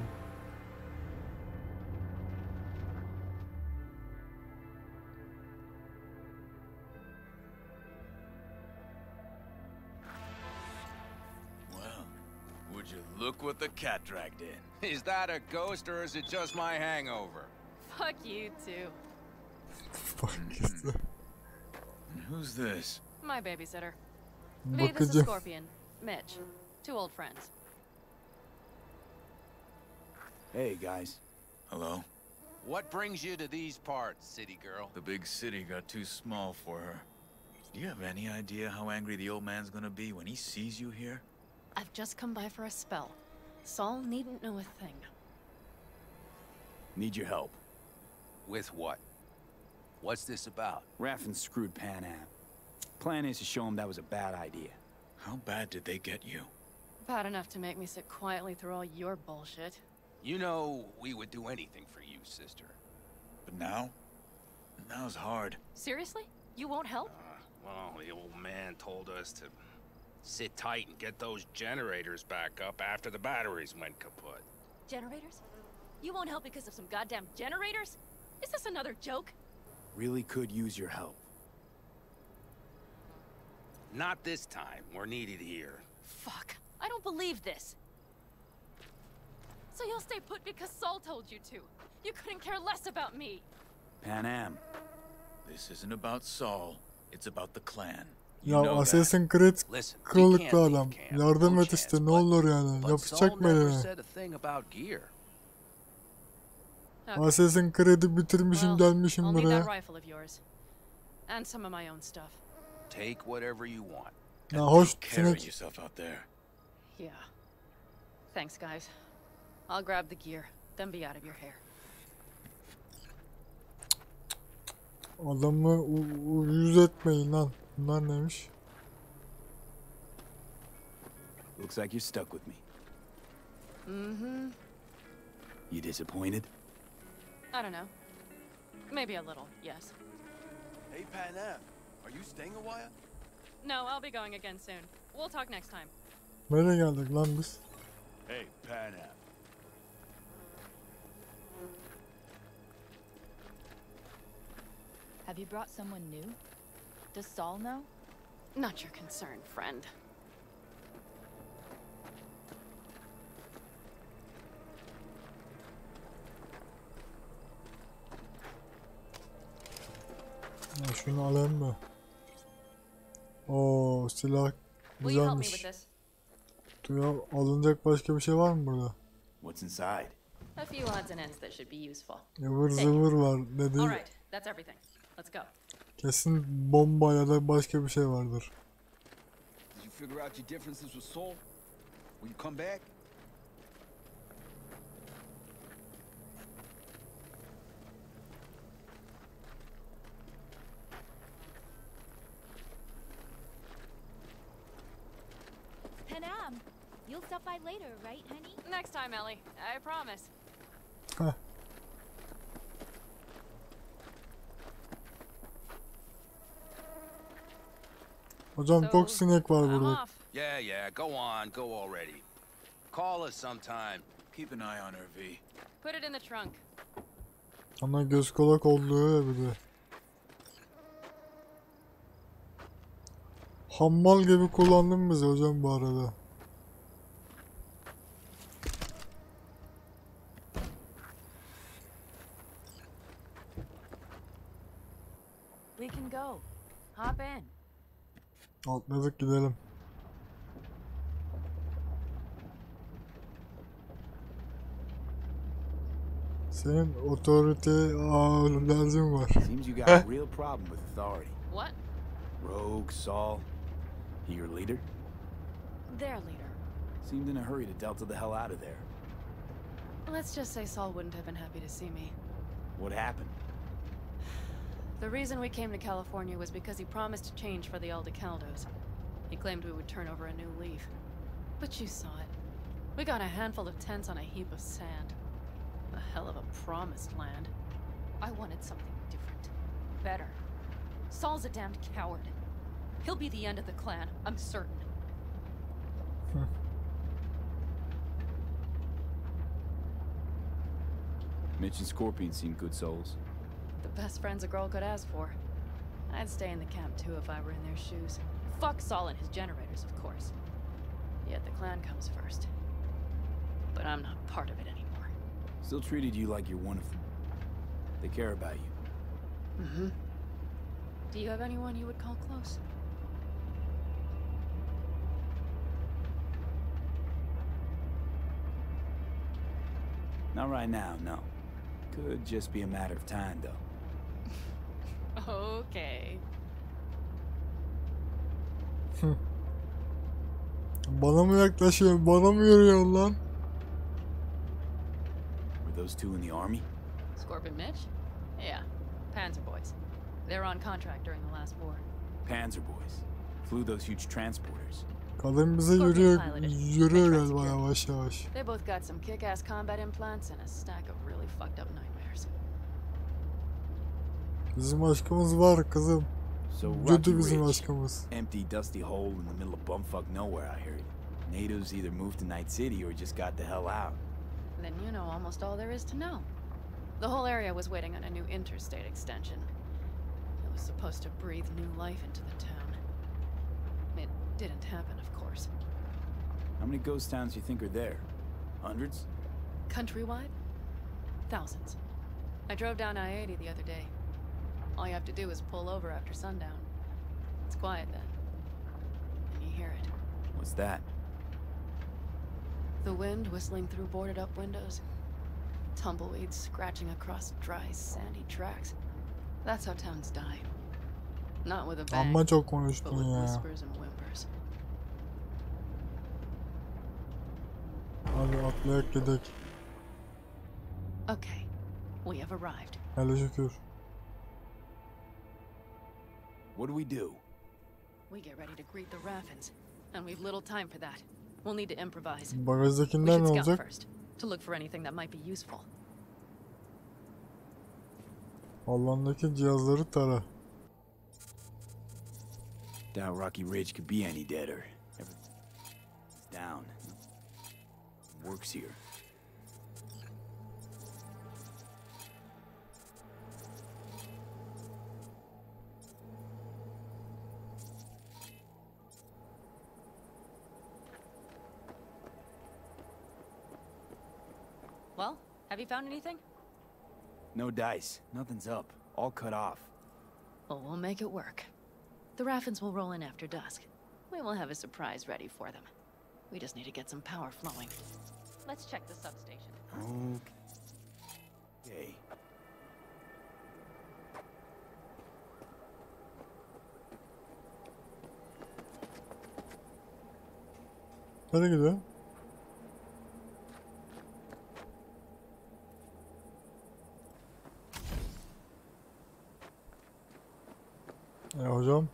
Well, would you look what the cat dragged in? Is that a ghost or is it just my hangover? Fuck you too. Fuck hmm. işte. And who's this? My babysitter. V, this is Scorpion. Mitch. Two old friends. Hey, guys. Hello? What brings you to these parts, city girl? The big city got too small for her. Do you have any idea how angry the old man's gonna be when he sees you here? I've just come by for a spell. Saul needn't know a thing. Need your help. With what? What's this about? Raffin screwed Pan Am. Plan is to show him that was a bad idea. How bad did they get you? Bad enough to make me sit quietly through all your bullshit. You know, we would do anything for you, sister. But now? Now's hard. Seriously? You won't help? Uh, well, the old man told us to Sit tight and get those generators back up after the batteries went kaput. Generators? You won't help because of some goddamn generators? Is this another joke? Really could use your help. Not this time. We're needed here. Fuck. I don't believe this. So you'll stay put because Saul told you to. You couldn't care less about me. Pan Am. This isn't about Saul. It's about the clan. Ya You know that. Assassin's Creed Listen, we kılıklı can't adam. Yardım et işte ne but- olur yani. But Yapacak Saul mı never said a thing about gear. Okay. Assassin's Creed'i bitirmişim Well, gelmişim I'll need buraya. that rifle of yours. And some of my own stuff. Take whatever you want. Ya hoş sinek. yourself out there. Yeah. Thanks, guys. I'll grab the gear, then be out of your hair. Adamı u- u- yüz etmeyin lan. Bunlar neymiş? Looks like you're stuck with me. Mm-hmm. You disappointed? I don't know. Maybe a little, yes. Hey, Panam, are you staying a while? No, I'll be going again soon. We'll talk next time. Nereye geldik lan biz? Hey, Panam. Have you brought someone new? Does Saul know? Not your concern, friend. Ya şunu alayım mı? Oo silah güzelmiş. Duya alınacak başka bir şey var mı burada? What's inside? A few odds and ends that should be useful. Yavır zıvır var dedi. All right, that's everything. Let's go. Kesin bomba ya da başka bir şey vardır. Did you figure out your differences with Saul? Will you come back? Later, right, honey? Next time, Ellie. I promise. Heh. Hocam çok sinek var burada. Yeah, yeah. Go on. Go already. Call us sometime. Keep an eye on her, V. Put it in the trunk. Ama göz kulak olduğu ya bir de. Hammal gibi kullandın bizi hocam bu arada. Atladık gidelim. Senin otorite alerjin var. Seems you got a real problem with authority. What? Rogue, Saul. He your leader? Their leader. Seemed in a hurry to delta the hell out of there. Let's just say Saul wouldn't have been happy to see me. What happened? The reason we came to California was because he promised to change for the Aldecaldos. He claimed we would turn over a new leaf. But you saw it. We got a handful of tents on a heap of sand. A hell of a promised land. I wanted something different. Better. Saul's a damned coward. He'll be the end of the clan, I'm certain. Hmm. Mitch and Scorpion seem good souls. The best friends a girl could ask for. I'd stay in the camp too if I were in their shoes. Fuck Saul and his generators, of course. Yet the clan comes first. But I'm not part of it anymore. Still treated you like you're one of them. They care about you. Mm-hmm. Do you have anyone you would call close? Not right now, no. Could just be a matter of time, though. Okay. Hmm. Bana mı yaklaşıyor? Bana mı yürüyor lan? Were those two in the army? Scorpion Mitch? Yeah. Panzer boys. They're on contract during the last war. Panzer boys. Flew those huge transporters. Kadın bize Scorpion yürüyor, piloted. yürüyor They galiba tried to yavaş yavaş. They both got some kick-ass combat implants and a stack of really fucked up nightmares. Bizim aşkımız var kızım. So Rocky Ridge, empty, dusty hole in the middle of bumfuck nowhere. I heard. Natives either moved to Night City or just got the hell out. Then you know almost all there is to know. The whole area was waiting on a new interstate extension. It was supposed to breathe new life into the town. It didn't happen, of course. How many ghost towns do you think are there? Hundreds? Countrywide? Thousands. I drove down I 80 the other day. All you have to do is pull over after sundown. It's quiet then. And you hear it. What's that? The wind whistling through boarded up windows. Tumbleweeds scratching across dry, sandy tracks. That's how towns die. Not with a bang, Amma çok but konuştun with ya. whispers and whimpers. Hadi atlayak gidek. Okay, we have arrived. Hele şükür. What do we do? We get ready to greet the Raffins, and we've little time for that. We'll need to improvise. We Bagajdakiler should ne scout olacak? first, to look for anything that might be useful. Alandaki cihazları tara. Doubt Rocky Ridge could be any deader. Everything's down. Works here. Have you found anything? No dice. Nothing's up. All cut off. Well, we'll make it work. The Raffins will roll in after dusk. We will have a surprise ready for them. We just need to get some power flowing. Let's check the substation. Okay. Nereye gidiyor? E hocam.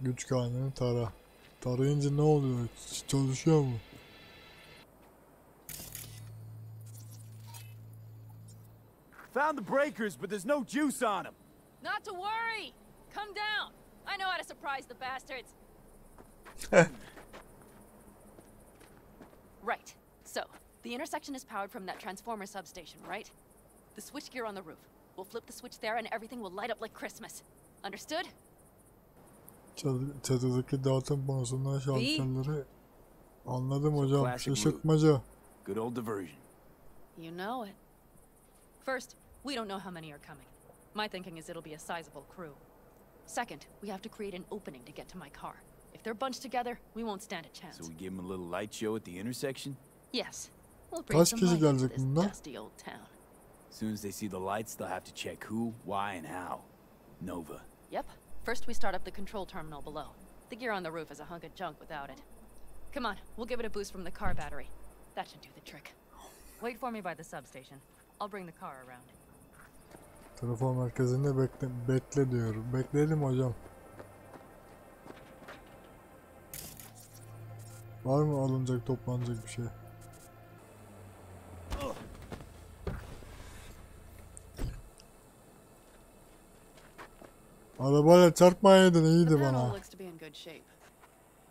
Güç kaynağını tara. Tarayınca ne oluyor? Ç- Çalışıyor mu? Found the breakers, but there's no juice on them. Not to worry! Come down! I know how to surprise the bastards. right. So, the intersection is powered from that transformer substation, right? The switchgear on the roof. We'll flip the switch there and everything will light up like Christmas. Understood? Çadı- Çatıdaki dağıtım panosundan şalterleri anladım hocam. Şaşırtmaca. Good old diversion. You know it. First, we don't know how many are coming. My thinking is it'll be a sizable crew. Second, we have to create an opening to get to my car. If they're bunched together, we won't stand a chance. So we give them a little light show at the intersection? Yes. We'll bring Kaç some kişi gelecek this bundan? dusty old town. As soon as they see the lights, they'll have to check who, why, and how. Nova. Yep. First, we start up the control terminal below. The gear on the roof is a hunk of junk without it. Come on, we'll give it a boost from the car battery. That should do the trick. Wait for me by the substation. I'll bring the car around. Telefon merkezinde bekle, bekle diyor. Bekleyelim hocam. Var mı alınacak toplanacak bir şey? Arabayla çarpmayaydın The iyiydi panel bana. looks to be in good shape.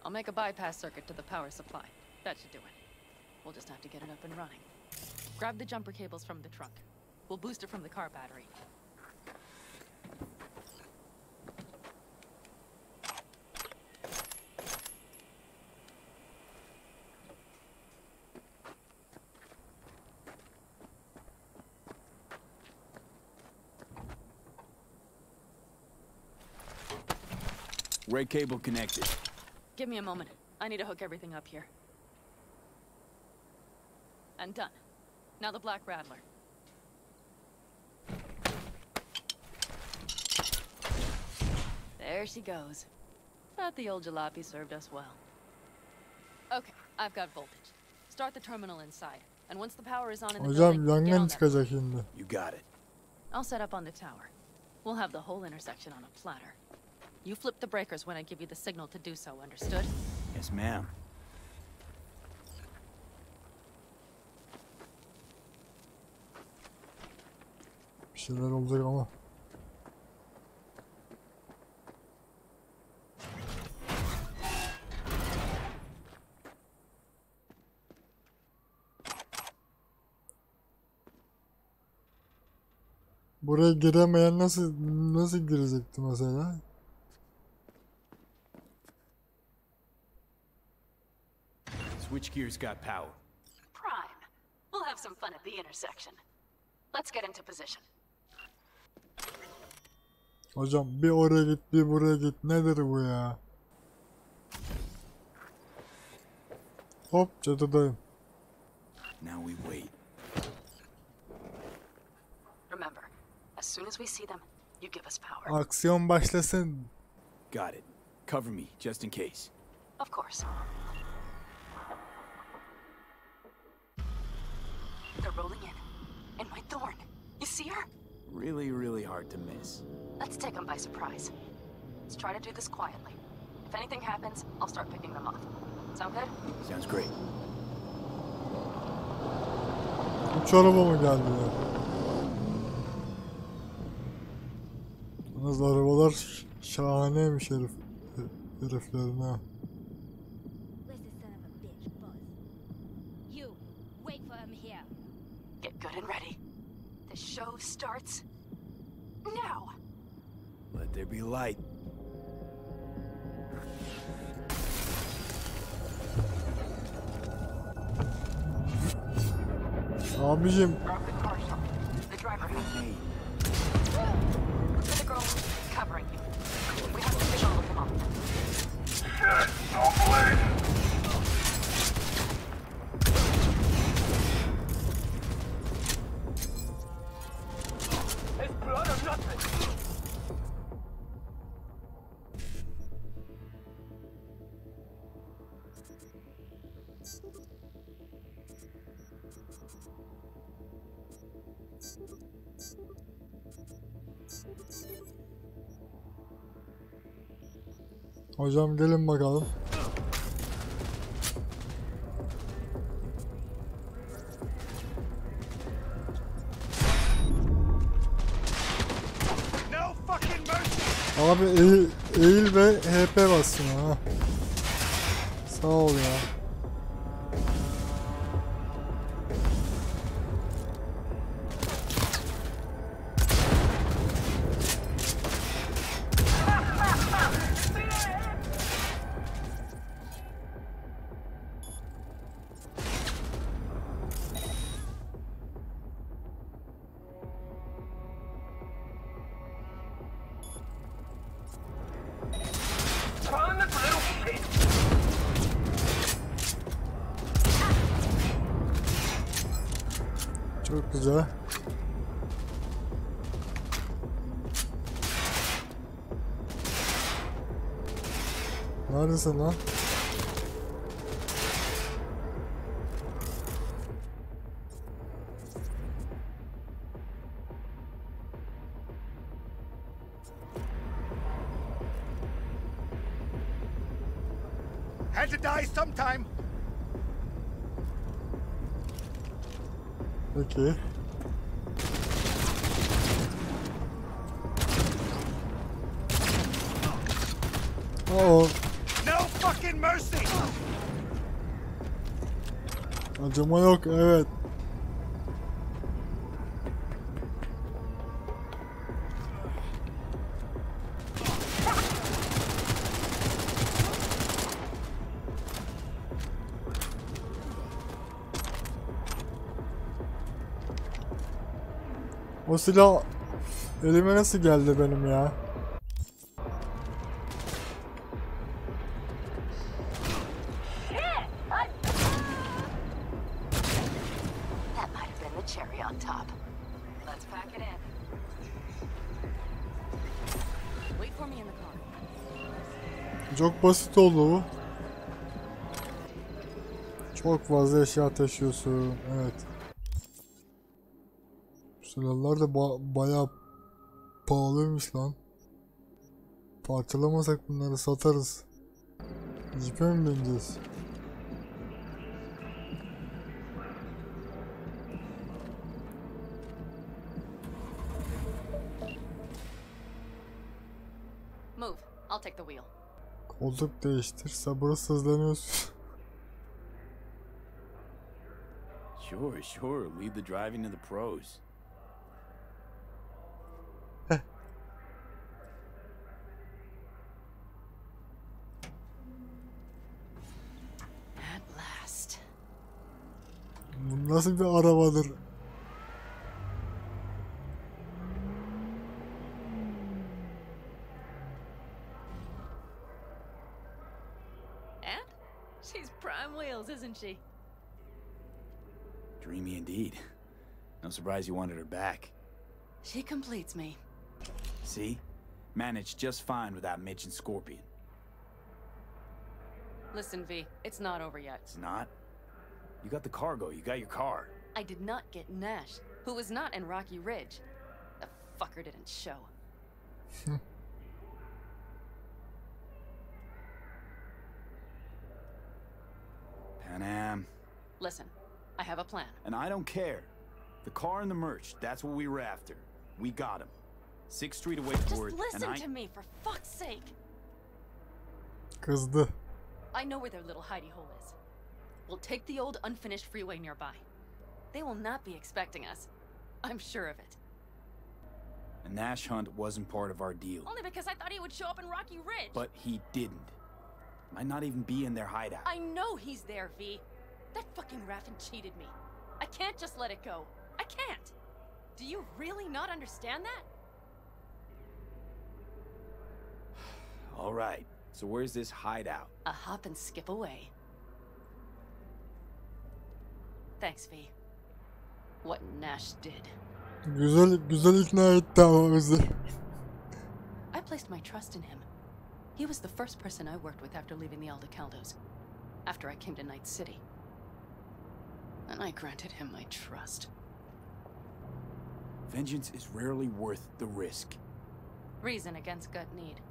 I'll make a bypass circuit to the power supply. That should do it. We'll just have to get it up and running. Grab the jumper cables from the trunk. We'll boost it from the car battery. Red cable connected. Give me a moment. I need to hook everything up here. And done. Now the Black Rattler. There she goes. But the old jalopy served us well. Okay, I've got voltage. Start the terminal inside. And once the power is on in the Hocam building, get yangın on that. çıkacak şimdi. You got it. I'll set up on the tower. We'll have the whole intersection on a platter. You flip the breakers when I give you the signal to do so, understood? Yes, ma'am. şeyler olacak ama. Buraya giremeyen nasıl nasıl girecekti mesela? Switch gear's got power. Prime. We'll have some fun at the intersection. Let's get into position. Hocam bir oraya git bir buraya git nedir bu ya? Hop çatıdayım. Now we wait. Remember, as soon as we see them, you give us power. Aksiyon başlasın. Got it. Cover me, just in case. Of course. Really, really hard to miss. Let's take them by surprise. Let's try to do this quietly. If anything happens, I'll start picking them off. Sound good? Sounds great. Üç araba mı geldi ya? Yalnız arabalar ş- şahaneymiş herif, heriflerin ha. Where's the son of a bitch, Buzz? You, wait for him here. Get good and ready. The show starts. Now. Let there be light. Abicim. The driver hocam gelin bakalım. Abi eğil, eğil ve HP bassın ha. Sağ ol ya. Çok güzel. Neredesin lan? O silah elime nasıl geldi benim ya? Çok basit oldu bu. Çok fazla eşya taşıyorsun. Evet. Silahlar da ba bayağı pahalıymış lan. Parçalamasak bunları satarız. Cipe mi bineceğiz? Move. I'll take the wheel. Koltuk değiştir. Sabıra sızlanıyorsun. sure, sure. Leave the driving to the pros. Bu nasıl bir arabadır? And she's prime wheels, isn't she? Dreamy indeed. No surprise you wanted her back. She completes me. See? Managed just fine without Mitch and Scorpion. Listen, V, it's not over yet. It's not? You got the cargo, you got your car. I did not get Nash, who was not in Rocky Ridge. The fucker didn't show. Pan Am. Listen, I have a plan. And I don't care. The car and the merch, that's what we were after. We got him. Sixth Street away Just for it, and listen I... to me, for fuck's sake. Cause the... I know where their little hidey hole is. We'll take the old unfinished freeway nearby. They will not be expecting us. I'm sure of it. The Nash hunt wasn't part of our deal. Only because I thought he would show up in Rocky Ridge. But he didn't. Might not even be in their hideout. I know he's there, V. That fucking Raffin cheated me. I can't just let it go. I can't. Do you really not understand that? All right. So where's this hideout? A hop and skip away. Thanks, V. What Nash did. Güzel güzel ikna etti ama bizi. I placed my trust in him. He was the first person I worked with after leaving the Aldecaldos. After I came to Night City. And I granted him my trust. Vengeance is rarely worth the risk. Reason against gut need.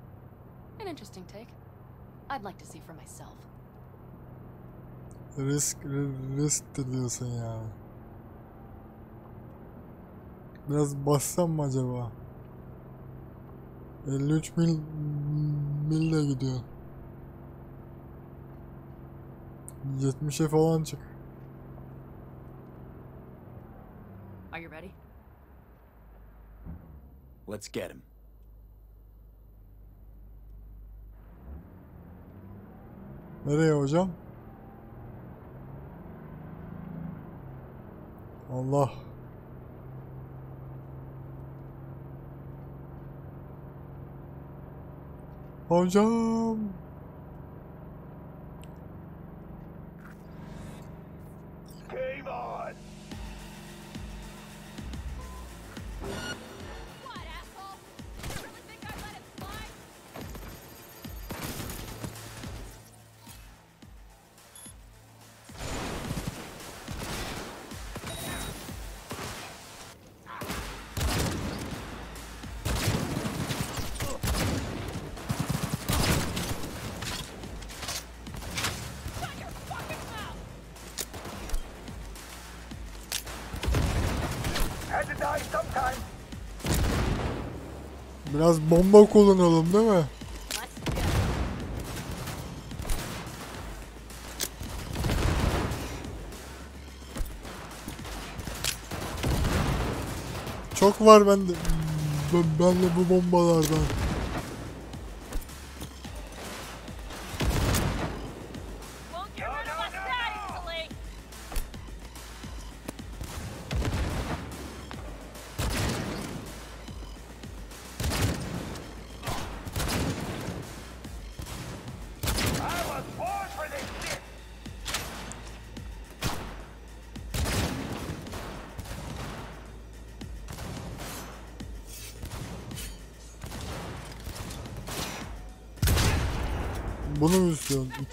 An interesting take. I'd like to see for myself. Risk, risk de diyorsun yani. Biraz bassam mı acaba? 53 mil mille gidiyor. 70'e falan çık. Are you ready? Let's get him. Nereye hocam? Allah. Hocam. Biraz bomba kullanalım değil mi? Çok var bende. Ben, bende bu bombalardan.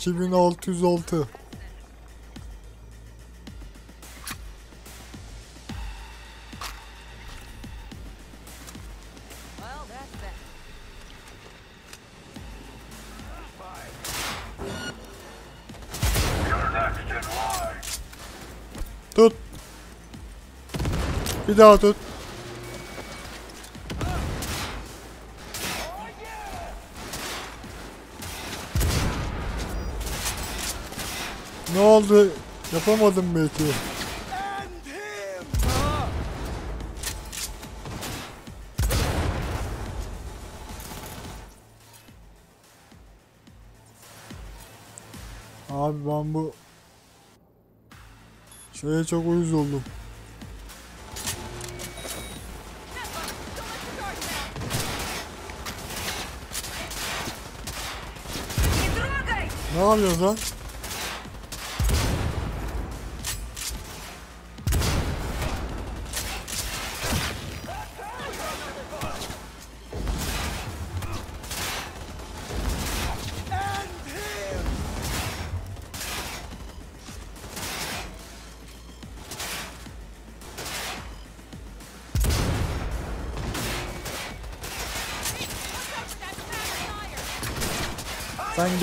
2606. Well, that's that. You're next in line. Tut. Bir daha tut. Oldu? Yapamadım belki. Abi ben bu şeye çok uyuz oldum. Ne yapıyorsun lan?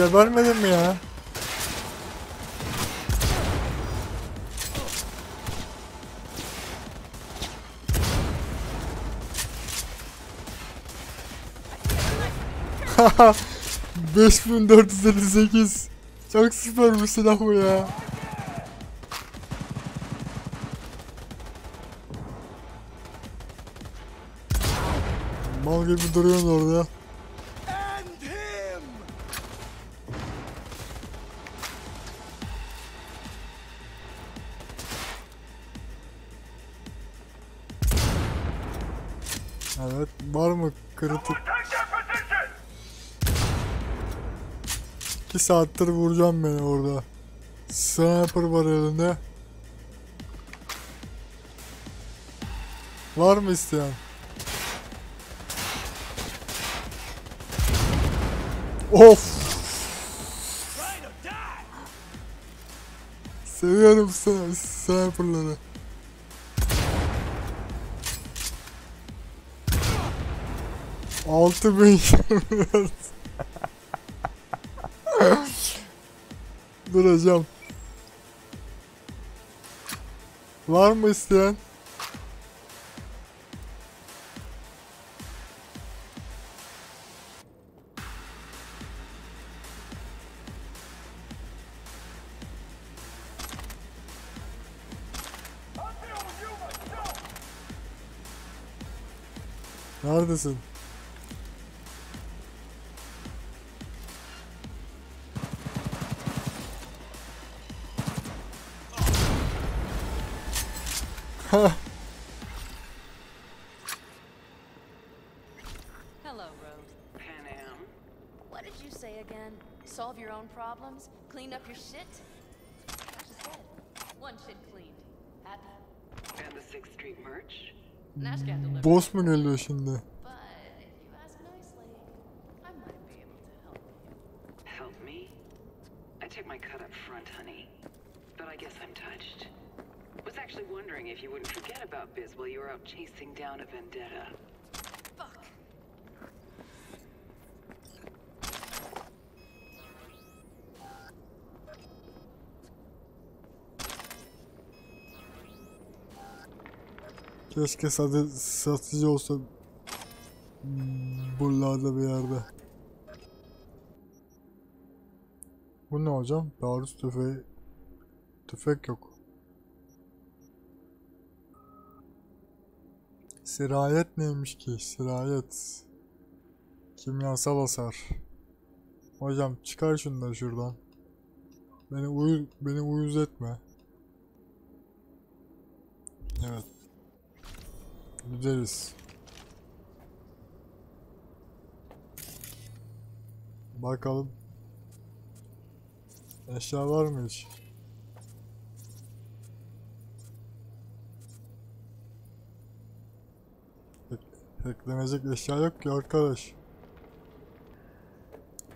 Gebermedin mi ya? Haha 5458 Çok süper bir silah bu ya. Mal gibi duruyorsun orada. Kritik? İki saattir vuracağım beni orada. Sniper var elinde. Var mı isteyen? Of! Seviyorum sni- sniperları. Altı bin Duracağım. Var mı isteyen? Problems? Clean up your shit? One shit cleaned. Happy? And the 6th Street merch? Nash got delivered. Boss mu geliyor şimdi? But if you ask nicely, I might be able to help you. Help me? I took my cut up front, honey. But I guess I'm touched. Was actually wondering if you wouldn't forget about Biz while you were out chasing down a vendetta. Fuck. Keşke satı, satıcı olsa buralarda bir yerde. Bu ne hocam? Taarruz tüfeği. Tüfek yok. Sirayet neymiş ki? Sirayet. Kimyasal hasar. Hocam çıkar şundan şuradan. Beni uyuz, beni uyuz etme. Evet. Gideriz. Bakalım. Eşya var mı hiç? Ek- Eklenecek eşya yok ki arkadaş.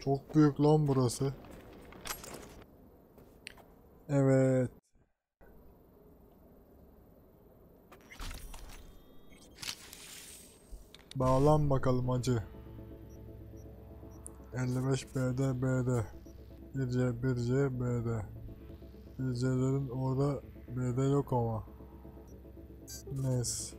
Çok büyük lan burası. Evet. Bağlan bakalım acı. 55 BD BD. 1C 1C BD. 1C'lerin orada BD yok ama. Neyse.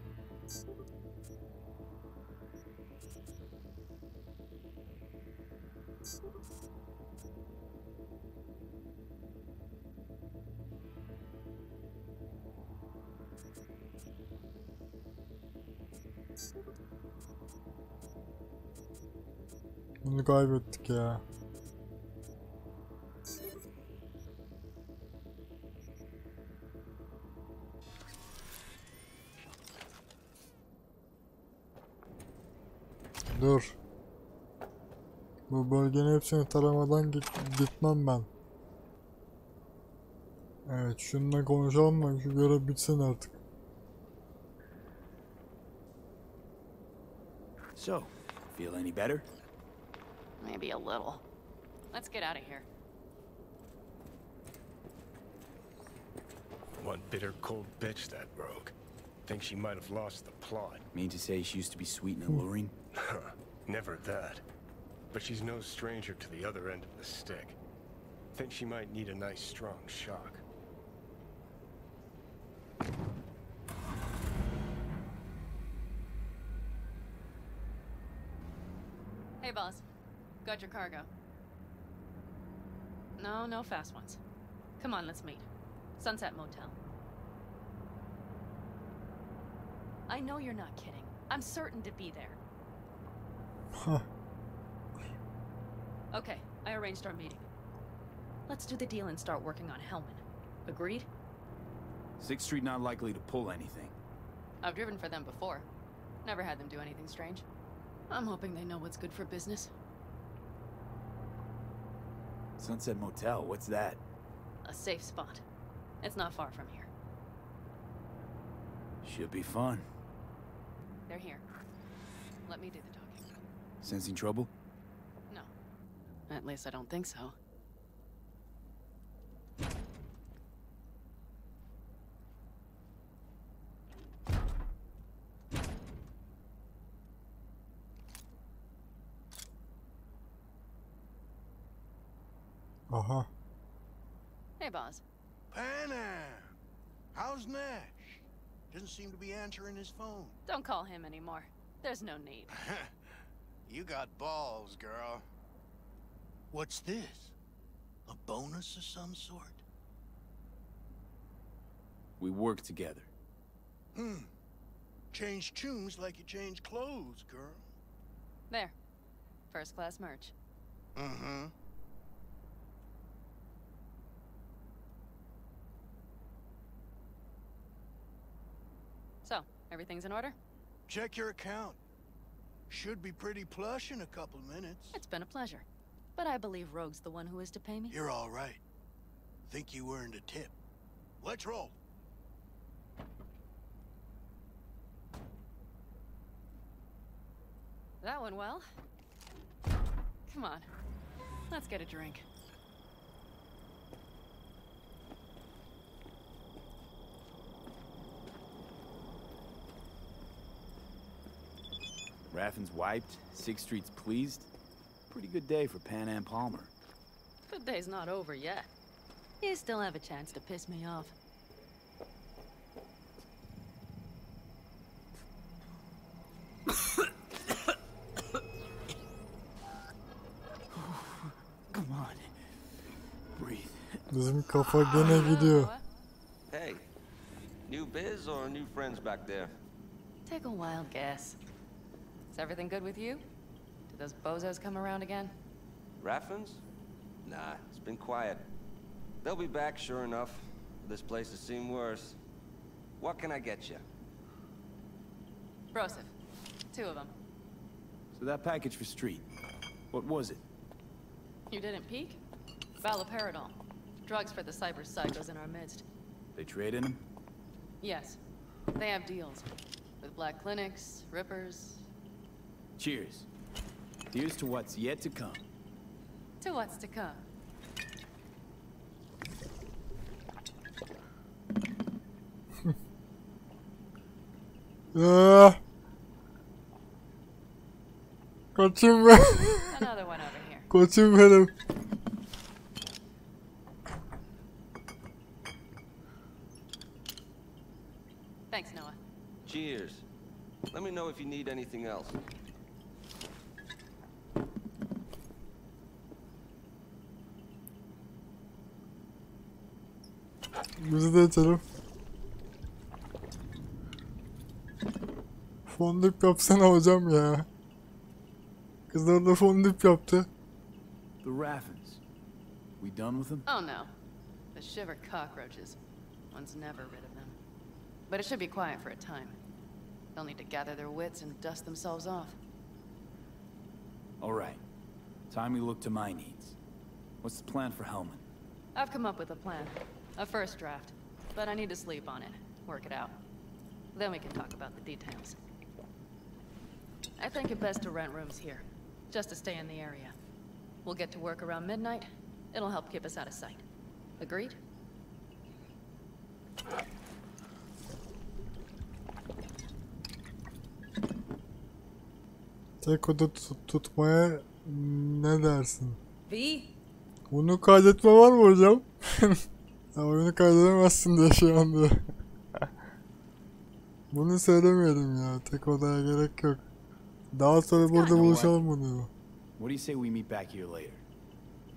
Kaybettik ya. Dur. Bu bölgenin hepsini taramadan git gitmem ben. Evet şununla konuşalım da şu görev bitsin artık. So, feel any better? Maybe a little. Let's get out of here. One bitter, cold bitch, that rogue. Think she might have lost the plot. Mean to say she used to be sweet and alluring? Never that. But she's no stranger to the other end of the stick. Think she might need a nice, strong shock. Hey, boss. Got your cargo. No, no fast ones. Come on, let's meet. Sunset Motel. I know you're not kidding. I'm certain to be there. Huh. Okay, I arranged our meeting. Let's do the deal and start working on Hellman. Agreed? Sixth Street not likely to pull anything. I've driven for them before. Never had them do anything strange. I'm hoping they know what's good for business. Sunset Motel, what's that? A safe spot. It's not far from here. Should be fun. They're here. Let me do the talking. Sensing trouble? No. At least I don't think so. Aha. Hey, boss. Panam! How's Nash? Doesn't seem to be answering his phone. Don't call him anymore. There's no need. you got balls, girl. What's this? A bonus of some sort? We work together. Hmm. Change tunes like you change clothes, girl. There. First class merch. Mm-hmm. So, everything's in order? Check your account. Should be pretty plush in a couple minutes. It's been a pleasure. But I believe Rogue's the one who is to pay me. You're all right. Think you earned a tip. Let's roll. That went well. Come on. Let's get a drink. Raffin's wiped, Sixth Street's pleased. Pretty good day for Pan Am Palmer. Good day's not over yet. You still have a chance to piss me off. Come on. Breathe. Bizim kafa gene gidiyor. Hey, new biz or new friends back there? Take a wild guess. Is everything good with you? Did those bozos come around again? Raffins? Nah, it's been quiet. They'll be back, sure enough. This place has seen worse. What can I get you? Broseph. Two of them. So that package for Street, what was it? You didn't peek? Valoperidol. Drugs for the cyber psychos in our midst. They trade in them? Yes. They have deals. With black clinics, rippers, Cheers. Here's to what's yet to come. to what's to come. Ah. Koçum ben. Another one over here. Koçum benim. Thanks, Noah. Cheers. Let me know if you need anything else. Bizi de açalım. Fondip yapsana hocam ya. Kızlar da fondip yaptı. The Raffins. We done with them? Oh no. The shiver cockroaches. One's never rid of them. But it should be quiet for a time. They'll need to gather their wits and dust themselves off. All right. Time we look to my needs. What's the plan for Hellman? I've come up with a plan. A first draft. But I need to sleep on it. Work it out. Then we can talk about the details. I think it best to rent rooms here. Just to stay in the area. We'll get to work around midnight. It'll help keep us out of sight. Agreed? Tek oda tut- tutmaya ne dersin? V? Bunu kaydetme var mı hocam? ya oyunu kaydedemezsin diye şu anda. Bunu söylemeyelim ya. Tek odaya gerek yok. Daha sonra burada buluşalım bunu. What do you say we meet back here later?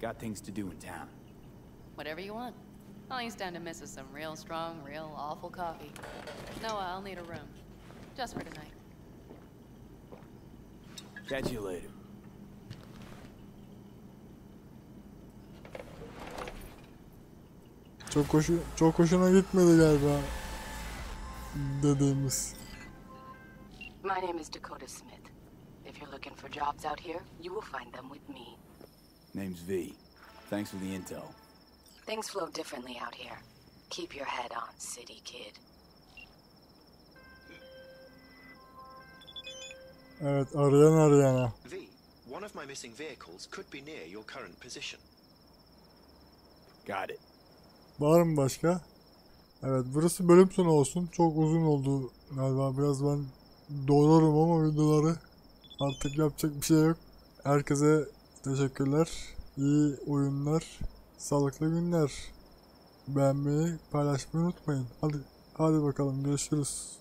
Got things to do in town. Whatever you want. All you stand to miss is some real strong, real awful coffee. Noah, I'll need a room. Just for tonight. Catch you later. Çok hoşu çok hoşuna gitmedi galiba dediğimiz. My name is Dakota Smith. If you're looking for jobs out here, you will find them with me. Name's V. Thanks for the intel. Things flow differently out here. Keep your head on, city kid. Evet arayan arayana. V, one of my missing vehicles could be near your current position. Got it. Var mı başka? Evet burası bölüm sonu olsun. Çok uzun oldu galiba. Biraz ben doğrarım ama videoları. Artık yapacak bir şey yok. Herkese teşekkürler. İyi oyunlar. Sağlıklı günler. Beğenmeyi, paylaşmayı unutmayın. Hadi, hadi bakalım görüşürüz.